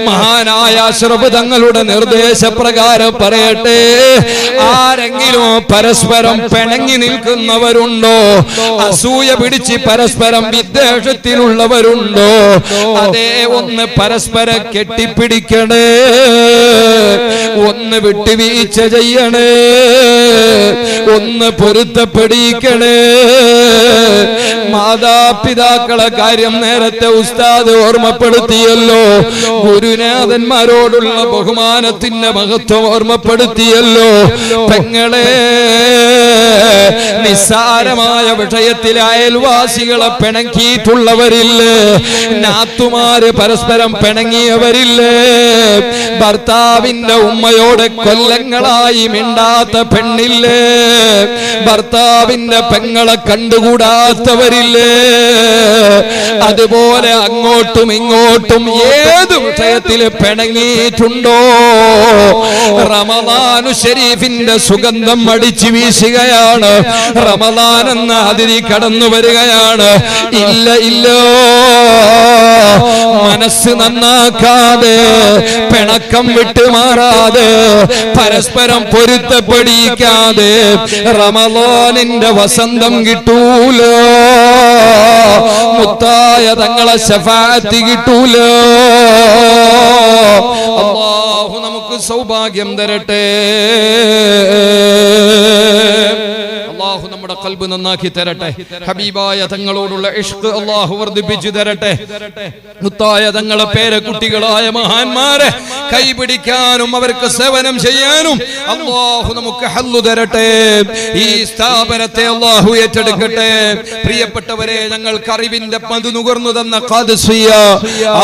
S1: മഹാനായ അഷ്റഫ് തങ്ങളുടെ നിർദ്ദേശപ്രകാരം പറയട്ടെ. ആരെങ്കിലും പരസ്പരം പിണങ്ങി നിൽക്കുന്നവരുണ്ടോ? അസൂയ പിടിച്ച് പരസ്പരം വിദ്വേഷത്തിലുള്ളവരുണ്ടോ? അതേ ഒന്ന് പരസ്പരം കെട്ടിപ്പിടിക്കണേ. ഒന്ന് വിട്ടുവീഴ്ച ചെയ്യണേ. ഒന്ന് പൊരുത്തപ്പെടിക്കണേ മാതാപിതാക്കളെ കാര്യം നേരത്തെ ഉസ്താദ് ഓർമ്മപ്പെടുത്തിയല്ലോ. ഗുരുനാഥന്മാരോടുള്ള ബഹുമാനത്തിന്റെ മഹത്വം ഓർമ്മപ്പെടുത്തിയല്ലോ. പെങ്ങളെ നിസ്സാരമായ വിഷയത്തിൽ അയൽവാസികളെ പിണക്കിയിട്ടുള്ളവരില്ലേ. നാത്തുമാര് പരസ്പരം പിണങ്ങിയവരില്ലേ. ഭർത്താവിന്റെ ഉമ്മയോട് കൊല്ലങ്ങളായി മിണ്ടാത്ത പെണ്ണില്ലേ. ഭർത്താവിന്റെ പെങ്ങളെ കണ്ടുകൂടാത്തവരില്ലേ. അതുപോലെ അങ്ങോട്ടും ഇങ്ങോട്ടും ഏത് വിഷയത്തിൽ പിണങ്ങിയിട്ടുണ്ടോ? റമദാനു ഷെരീഫിന്റെ സുഗന്ധം അടിച്ചു വീശുകയാണ് റമദാൻ എന്ന അതിരി കടന്നു വരികയാണ്. ഇല്ല ഇല്ല. മനസ്സ് നന്നാക്കാതെ പിണക്കം വിട്ടുമാറാതെ പരസ്പരം പൊരുത്തപ്പെടിക്കാതെ റമദാനിന്റെ വസന്തം കിട്ടൂലോ? മുത്തായ തങ്ങളെ ശഫാത്തി കിട്ടൂലോ? അള്ളാഹു നമുക്ക് സൗഭാഗ്യം തരട്ടെ. കൽബ് നന്നാക്കി തരട്ടെ. ഹബീബായ തങ്ങളോടുള്ള ഇഷ്ക് അള്ളാഹു വർദ്ധിപ്പിച്ചു തരട്ടെ. മുത്തായ തങ്ങളെ പേരക്കുട്ടികളായ മഹാന്മാരെ കൈപിടിക്കാനും അവർക്ക് സേവനം ചെയ്യാനും അള്ളാഹു നമുക്ക് ഹല്ലു തരട്ടെ. ഈ സ്ഥാപനത്തെ അള്ളാഹു ഏറ്റെടുക്കട്ടെ. പ്രിയപ്പെട്ടവരെ ഞങ്ങൾക്ക് അറിവിന്റെ പന്ത് നുകർന്നു തന്ന കാദസിയ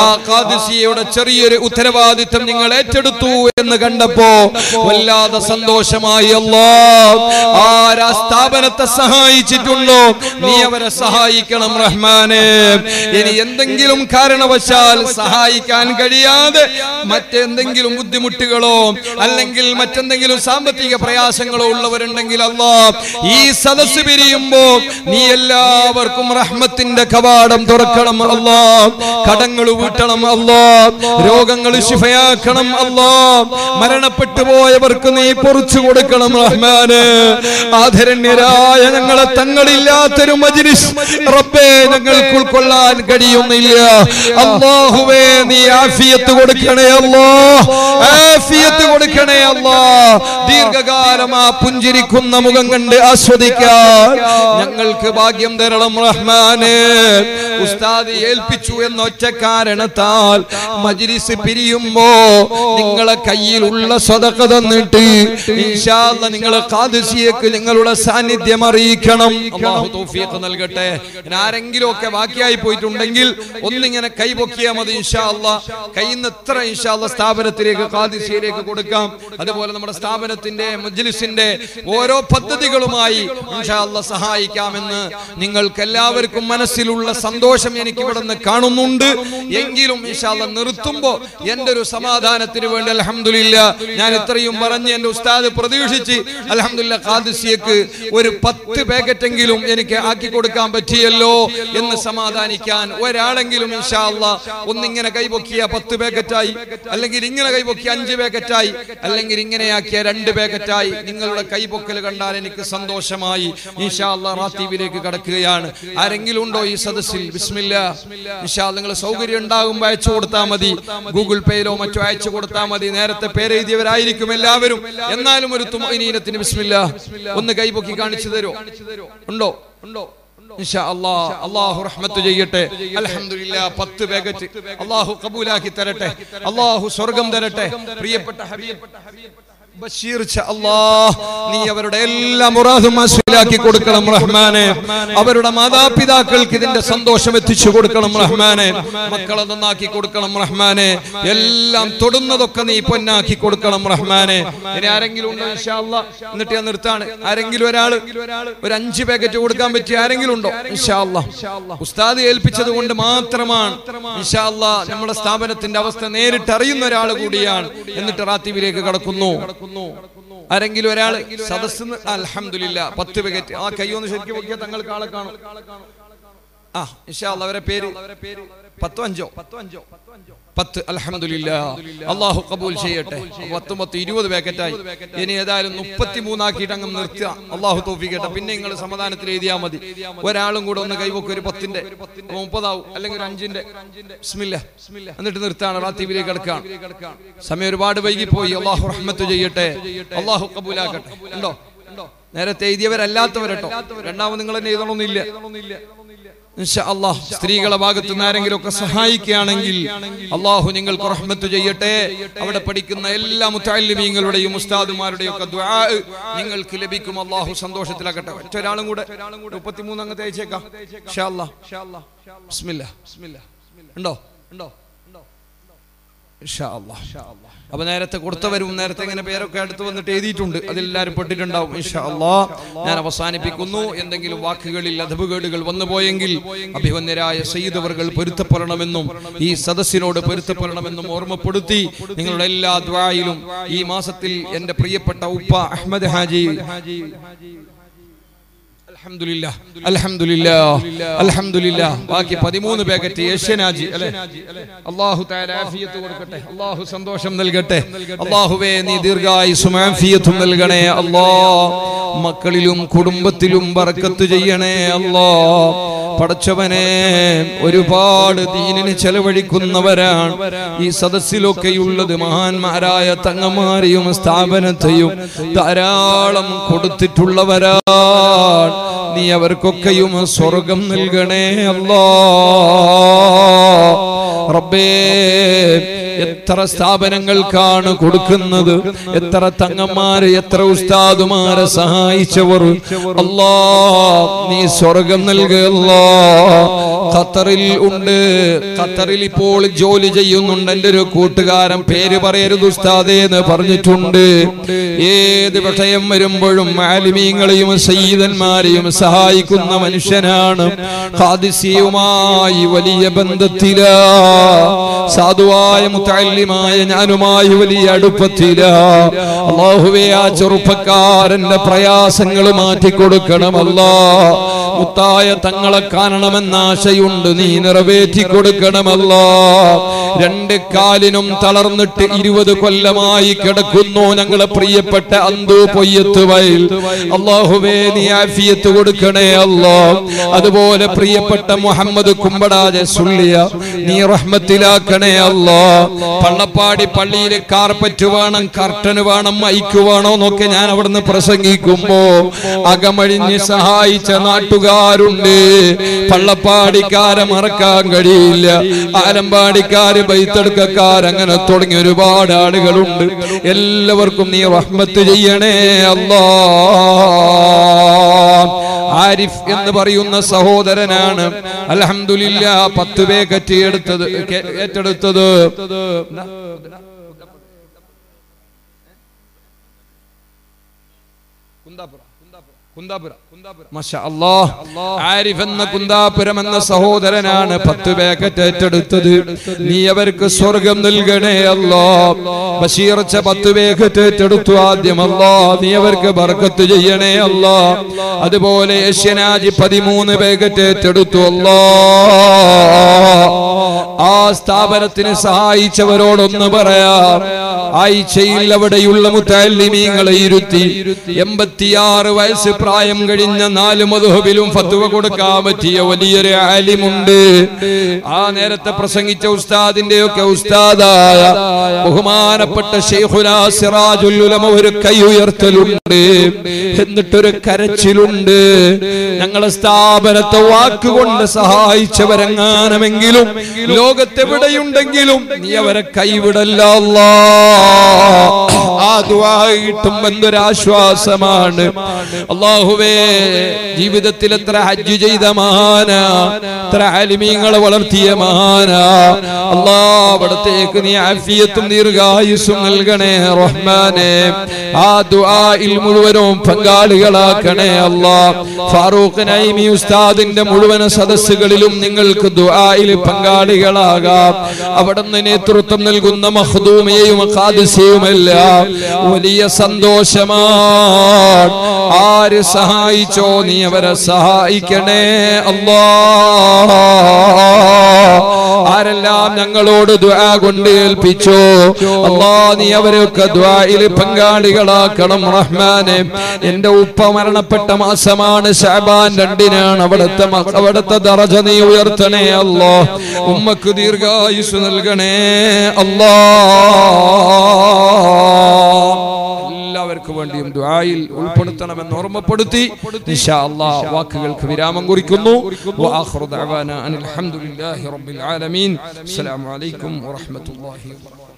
S1: ആ കാദസിയയുടെ ചെറിയൊരു ഉത്തരവാദിത്വം നിങ്ങൾ ഏറ്റെടുത്തു എന്ന് കണ്ടപ്പോ വല്ലാതെ സന്തോഷമായി. അല്ലാ ആരാ സ്ഥാപനത്തെ സഹായിച്ചിട്ടുണ്ടോ? നീ അവരെ സഹായിക്കണം റഹ്മാനെ. ഇനി എന്തെങ്കിലും കാരണവശാൽ സഹായിക്കാൻ കഴിയാതെ മറ്റെന്തെങ്കിലും ബുദ്ധിമുട്ടുകളോ അല്ലെങ്കിൽ മറ്റെന്തെങ്കിലും സാമ്പത്തിക പ്രയാസങ്ങളോ ഉള്ളവരുണ്ടെങ്കിൽ അല്ലാ ഈ സദസ് പിരിയുമ്പോ നീ എല്ലാവർക്കും റഹ്മത്തിന്റെ കവാടം തുറക്കണം അല്ലാ കടങ്ങൾ വീട്ടണം അല്ലാ രോഗങ്ങൾ ശിഫയാക്കണം അല്ലാ മരണപ്പെട്ടു പോയവർക്ക് നീ പൊറിച്ചു കൊടുക്കണം റഹ്മാന്. ആദരണ്യരായ ഞങ്ങളെ തങ്ങളില്ലാത്തൊരു മജ്ലിസ്. റബ്ബേ ഞങ്ങൾക്ക് ഉൾക്കൊള്ളാൻ കഴിയുന്നില്ല. അള്ളാഹുവേ നീ ആഫിയത്ത് കൊടുക്കണേ അല്ലാ ആഫിയത്ത് കൊടുക്കണേ അല്ലാ. ദീർഘകാലം ആ പുഞ്ചിരിക്കുന്ന മുഖം കണ്ട് ആസ്വദിക്കാൻ. ഞങ്ങൾക്ക് ഭാഗ്യം തരണം റഹ്മാനെ. ഉസ്താദ് ഏൽപ്പിച്ചു എന്ന ഒറ്റ കാരണത്താൽ മജ്ലിസ് പിരിയുമ്പോ നിങ്ങളെ കയ്യിലുള്ള സ്വതക്ക തന്നിട്ട് ഇൻഷാ അല്ലാ നിങ്ങളെ കാദിസിയക്ക് നിങ്ങളുടെ സാന്നിധ്യം അറിയിക്കണം. അള്ളാഹു തൗഫീഖ് നൽകട്ടെ. ആരെങ്കിലും ഒക്കെ ബാക്കിയായി പോയിട്ടുണ്ടെങ്കിൽ ഒന്നിങ്ങനെ കൈ പൊക്കിയാൽ മതി ഇൻഷാല്ല കയ്യിൽ നിന്ന് എത്ര ഇൻഷാല്ല സ്ഥാപനത്തിലേക്ക് കാദിസിയയിലേക്ക് കൊടുക്കാം. അതുപോലെ നമ്മുടെ സ്ഥാപനത്തിന്റെ മജ്ലിസിന്റെ ഓരോ പദ്ധതികളുമായി സഹായിക്കാമെന്ന് നിങ്ങൾക്ക് എല്ലാവർക്കും മനസ്സിലുള്ള സന്തോഷം എനിക്ക് ഇവിടെ നിന്ന് കാണുന്നുണ്ട്. എങ്കിലും ഇൻഷാ അല്ലാ നിർത്തുമ്പോ എന്റെ ഒരു സമാധാനത്തിന് വേണ്ടി അലഹമില്ല ഞാൻ ഇത്രയും പറഞ്ഞ് എന്റെ ഉസ്താദ് പ്രതീക്ഷിച്ച് അലഹമില്ല കാദിസിയക്ക് ഒരു പത്ത് പാക്കറ്റെങ്കിലും എനിക്ക് ആക്കി കൊടുക്കാൻ പറ്റിയല്ലോ എന്ന് സമാധാനിക്കാൻ ഒരാളെങ്കിലും ഇൻഷാ അല്ലാ ഒന്നിങ്ങനെ കൈപൊക്കിയ പത്ത് പാക്കറ്റായി. അല്ലെങ്കിൽ ഇങ്ങനെ കൈപൊക്കി അഞ്ച് പാക്കറ്റായി അല്ലെങ്കിൽ ഇങ്ങനെയാക്കിയ രണ്ട് പാക്കറ്റായി നിങ്ങളുടെ കൈപൊക്കൽ കണ്ടാൽ എനിക്ക് സന്തോഷമായി. റാത്തീവിലേക്ക് കടക്കുകയാണ്. ആരെങ്കിലും ഉണ്ടോ ഈ സദസ്സിൽ? ബിസ്മില്ല. ഇൻഷാ നിങ്ങൾ സൗകര്യം ഉണ്ടാകുമ്പോൾ അയച്ചു കൊടുത്താൽ മതി. ഗൂഗിൾ പേയിലോ മറ്റോ അയച്ചു കൊടുത്താൽ മതി. നേരത്തെ പേരെഴുതിയവരായിരിക്കും എല്ലാവരും. എന്നാലും ഒരു തുമീനത്തിന് ബിസ്മില്ല. ഒന്ന് കൈപൊക്കി കാണിച്ചു തരോ ഉണ്ടോ? ഉണ്ടോ? അള്ളാഹു റഹ്മത്ത് ചെയ്യട്ടെ. അൽഹംദുലില്ലാ പത്ത് പാക്കറ്റ് അള്ളാഹു കബൂലാക്കി തരട്ടെ. അള്ളാഹു സ്വർഗം തരട്ടെ. പ്രിയപ്പെട്ട ഹബീബ്. നീ അവരുടെ എല്ലാ മുറാദും മനസ്സിലാക്കി കൊടുക്കണം റഹ്മാനെ. അവരുടെ മാതാപിതാക്കൾക്ക് ഇതിന്റെ സന്തോഷം എത്തിച്ചു കൊടുക്കണം റഹ്മാനെ. മക്കളെ നന്നാക്കി കൊടുക്കണം റഹ്മാനെ. എല്ലാം തൊടുന്നതൊക്കെ നീ പൊന്നാക്കി കൊടുക്കണം റഹ്മാനെ. ഇനി ആരെങ്കിലും ഉണ്ടോ എന്നിട്ട് ഞാൻ നിർത്താണ്. ആരെങ്കിലും ഒരാൾ ഒരു അഞ്ച് പാക്കറ്റ് കൊടുക്കാൻ പറ്റിയ ആരെങ്കിലും ഉണ്ടോ? ഉസ്താദ് ഏൽപ്പിച്ചത് കൊണ്ട് മാത്രമാണ്. നമ്മുടെ സ്ഥാപനത്തിന്റെ അവസ്ഥ നേരിട്ട് അറിയുന്ന ഒരാൾ കൂടിയാണ്. എന്നിട്ട് റാത്തീവിലേക്ക് കടക്കുന്നു. ആരെങ്കിലും ഒരാൾ സദസ് അലഹമില്ല പത്ത് പാക്കറ്റ് ആ കൈ ഒന്ന് ശരിക്കും നോക്കിയാൽ തങ്ങൾക്ക് ആളെ കാണും. ആ പേര് അവരെ പേര് പത്തോ അഞ്ചോ? പത്തോ അഞ്ചോ? പത്ത് അൽഹംദുലില്ലാ. അള്ളാഹു കബൂൽ ചെയ്യട്ടെ. പത്ത് പത്ത് ഇരുപത് പാക്കറ്റായി. ഇനി ഏതായാലും മുപ്പത്തി മൂന്നാക്കിയിട്ട് അങ്ങ് നിർത്തുക. അള്ളാഹു തോഫിക്കട്ടെ പിന്നെ നിങ്ങൾ സമാധാനത്തിൽ എഴുതിയാൽ മതി. ഒരാളും കൂടെ ഒന്ന് കൈവക്കും ഒരു പത്തിന്റെ. മുപ്പതാവും. അല്ലെങ്കിൽ ഒരു അഞ്ചിന്റെ. എന്നിട്ട് നിർത്താണ് റാത്തീവിലേക്ക് കിടക്കാം സമയം ഒരുപാട് വൈകിപ്പോയി. അള്ളാഹു റഹ്മത്ത് ചെയ്യട്ടെ. അള്ളാഹു കബൂലാക്കട്ടെ ഉണ്ടോ? നേരത്തെ എഴുതിയവരല്ലാത്തവരട്ടോ. രണ്ടാമത് നിങ്ങൾ തന്നെ എഴുതണമെന്നില്ല സ്ത്രീകളെ ഭാഗത്തു നിന്ന് ആരെങ്കിലും ഒക്കെ സഹായിക്കുകയാണെങ്കിൽ അള്ളാഹു നിങ്ങൾക്ക് റഹ്മത്ത് ചെയ്യട്ടെ. അവിടെ പഠിക്കുന്ന എല്ലാ മുത്താലിമീങ്ങളുടെയും ഉസ്താദുമാരുടെയും ഒക്കെ നിങ്ങൾക്ക് ലഭിക്കും. അള്ളാഹു സന്തോഷത്തിലാക്കട്ടെ ഒറ്റൊരാളും കൂടെ മുപ്പത്തിമൂന്ന് അങ്ങ് തേച്ചേക്കാം. ഉണ്ടോ? ഉണ്ടോ. അപ്പൊ നേരത്തെ കൊടുത്തവരും നേരത്തെ ഇങ്ങനെ പേരൊക്കെ അടുത്ത് വന്നിട്ട് എഴുതിയിട്ടുണ്ട്. അതെല്ലാരും പെട്ടിട്ടുണ്ടാവും. ഞാൻ അവസാനിപ്പിക്കുന്നു. എന്തെങ്കിലും വാക്കുകളിൽ അധബുകേടുകൾ വന്നു പോയെങ്കിൽ അഭിവന്യരായ സയ്യിദവർകൾ പൊരുത്തപ്പെടണമെന്നും ഈ സദസ്സിനോട് പൊരുത്തപ്പെടണമെന്നും ഓർമ്മപ്പെടുത്തി നിങ്ങളുടെ എല്ലാ ദ്വായിലും ഈ മാസത്തിൽ എന്റെ പ്രിയപ്പെട്ട ഉപ്പ അഹമ്മദ് ഹാജി ബാക്കി പതിമൂന്ന് പാക്കറ്റ് ഏഷ്യനാജി അല്ലെ? അള്ളാഹു തആല ആഫിയത്ത് കൊടുക്കട്ടെ അള്ളാഹു സന്തോഷം നൽകട്ടെ. അള്ളാഹുവേ നീ ദീർഘായുസും ആഫിയത്തും നൽകണേ അല്ലാ. മക്കളിലും കുടുംബത്തിലും ബർക്കത്ത് ചെയ്യണേ അല്ലാ. പടച്ചവനെ ഒരുപാട് ദീനിന് ചെലവഴിക്കുന്നവരാണ്. ഈ സദസ്സിലൊക്കെയുള്ളത് മഹാന്മാരായ തങ്ങമാരെയും സ്ഥാപനത്തെയും ധാരാളം കൊടുത്തിട്ടുള്ളവരാണ്. നീ അവർക്കൊക്കെയും സ്വർഗം നൽകണേ അല്ലോ. റബ്ബേ എത്ര സ്ഥാപനങ്ങൾക്കാണ് കൊടുക്കുന്നത് എത്ര തങ്ങന്മാര് എത്ര ഉസ്താദുമാരെ സഹായിച്ചവർ. അല്ലാ നീ സ്വർഗം നൽകല്ലോ ഖത്തറിൽ ഉണ്ട്. ഖത്തറിൽ ഇപ്പോൾ ജോലി ചെയ്യുന്നുണ്ട്. എന്റെ ഒരു കൂട്ടുകാരൻ പേര് പറയരുത് ഉസ്താദേ എന്ന് പറഞ്ഞിട്ടുണ്ട്. ഏത് വിഷയം വരുമ്പോഴും ആലിമീങ്ങളെയും സയ്യിദന്മാരെയും സഹായിക്കുന്ന മനുഷ്യനാണ്. ഖാദിസിയുമായി വലിയ ബന്ധത്തില. സാധുവായ മുത്തല്യമായ ഞാനുമായി വലിയ അടുപ്പത്തില. അള്ളാഹുവേ ആ ചെറുപ്പക്കാരന്റെ പ്രയാസങ്ങൾ മാറ്റിക്കൊടുക്കണമല്ലോ മുത്തായ തങ്ങളെ കാണണമെന്ന ആശയുണ്ട് നീ നിറവേറ്റി കൊടുക്കണമല്ലോ രണ്ട് കാലിനും തളർന്നിട്ട് ഇരുപത് കൊല്ലമായി കിടക്കുന്നു ഞങ്ങളെ പ്രിയപ്പെട്ട അന്തു പൊയ്യത്ത് വയൽ. അള്ളാഹുവേ നീ ആഫിയത്ത് കൊടുക്കണേ അല്ലോ അതുപോലെ പ്രിയപ്പെട്ട മുഹമ്മദ് കുമ്പടാജ സുള്ളിയ നീ റഹ്മത്തിലാക്കണേ അല്ലോ പള്ളപ്പാടി പള്ളിയിലെ കാർപ്പറ്റ് വേണം കർട്ടന് വേണം മൈക്ക് വേണോ എന്നൊക്കെ ഞാൻ അവിടുന്ന് പ്രസംഗിക്കുമ്പോ അകമഴിഞ്ഞ് സഹായിച്ച നാട്ടുകാരുണ്ട്. പള്ളപ്പാടിക്കാരെ മറക്കാൻ കഴിയില്ല. ആലമ്പാടിക്കാര് ബൈത്തെടുക്കക്കാർ അങ്ങനെ തുടങ്ങി ഒരുപാട് ആളുകളുണ്ട്. എല്ലാവർക്കും നീ റഹ്മത്ത് ചെയ്യണേ അല്ലാ. ആരിഫ് എന്ന് പറയുന്ന സഹോദരനാണ് അലഹമില്ല പത്ത് പേ എടുത്തത് കെ- ഏറ്റെടുത്തത്. കുന്താപുര കുന്താപുര അല്ലാഹ്. ആരിഫ് എന്ന കുന്താപുരം എന്ന സഹോദരനാണ് പത്ത് പാക്കറ്റ് ഏറ്റെടുത്തത്. നീ അവർക്ക് സ്വർഗം നൽകണേ അല്ലോ. ബഷീർച്ച പത്ത് പാക്കറ്റ് ഏറ്റെടുത്തു ആദ്യം അല്ലോ. നീ അവർക്ക് ബർക്കത്ത് ചെയ്യണേ അല്ലോ. അതുപോലെ ഏഷ്യനാജി പതിമൂന്ന് പാക്കറ്റ് ഏറ്റെടുത്തു അല്ലോ. ആ സ്ഥാപനത്തിന് സഹായിച്ചവരോടൊന്ന് പറയാം. ആഴ്ചയിൽ അവിടെയുള്ള മുത്താലിമീങ്ങളെ ഇരുത്തി എൺപത്തിയാറ് വയസ്സ് പ്രായം കഴിഞ്ഞ നാല് മധുഹബിലും ഫത്തുവ കൊടുക്കാൻ പറ്റിയ വലിയൊരു ആലിമുണ്ട്. ആ നേരത്തെ പ്രസംഗിച്ച ഉസ്താദിന്റെ ഒക്കെ ഉസ്താദായ ബഹുമാനപ്പെട്ട ഒരു കൈ ഉയർത്തലുണ്ട്. എന്നിട്ടൊരു കരച്ചിലുണ്ട്. ഞങ്ങളെ സ്ഥാപനത്തെ വാക്കുകൊണ്ട് സഹായിച്ചവരെങ്ങാനമെങ്കിലും ലോകത്തെവിടെയുണ്ടെങ്കിലും നീ അവരെ കൈവിടല്ല. ആ ദുവായിട്ടും എന്തൊരാശ്വാസമാണ് അള്ളാഹുവേ ജീവിതത്തിൽ എത്ര ഹജ്ജ് ചെയ്ത മഹാന എത്ര ആലിമീങ്ങളെ വളർത്തിയ മഹാന. അല്ലാ അവിടത്തേക്ക് നീ ആഫിയത്തും ദീർഘായുസും നൽകണേ റഹ്മാനെ. ആ ദുആയിൽ മുഴുവനും പങ്കാളികളാക്കണേ അല്ലാ. ഫാറൂഖ് നൈമി ഉസ്താദിന്റെ മുഴുവൻ സദസ്സുകളിലും നിങ്ങൾക്ക് ദുആയിൽ പങ്കാളികളാകാം. അവിടുന്ന് നേതൃത്വം നൽകുന്ന മഹദൂമയെയും ഖാദിസിയുമെല്ലാം വലിയ സന്തോഷമാണ് ആര് സഹായിച്ചോ നീ അവരെ സഹായിക്കണേ. അല്ലാ. ആരെല്ലാം ഞങ്ങളോട് ദുആ കൊണ്ട് ഏൽപ്പിച്ചോ അല്ലാ നീ അവരെയൊക്കെ ദ്വായിൽ പങ്കാളികളാക്കണം. റഹ്മാനെ എന്റെ ഉപ്പ മരണപ്പെട്ട മാസമാണ് ഷാബാൻ രണ്ടിനാണ്. അവിടുത്തെ അവിടുത്തെ ദറജ നീ ഉയർത്തണേ. അല്ലോ ഉമ്മക്ക് ദീർഘായുസ് നൽകണേ. അല്ലാ. എല്ലാവർക്കും വേണ്ടിയും ദുആയിൽ ഉൾപ്പെടുത്തണമെന്ന് ഓർമ്മപ്പെടുത്തി ഇൻഷാ അല്ലാഹ് വാക്കുകൾക്ക് വിരാമം കുറിക്കുന്നു വആഖിറു ദഅവാന അനിൽ ഹംദുലില്ലാഹി റബ്ബിൽ ആലമീൻ അസ്സലാമു അലൈക്കും വറഹ്മത്തുള്ളാഹി വബറകാതുഹു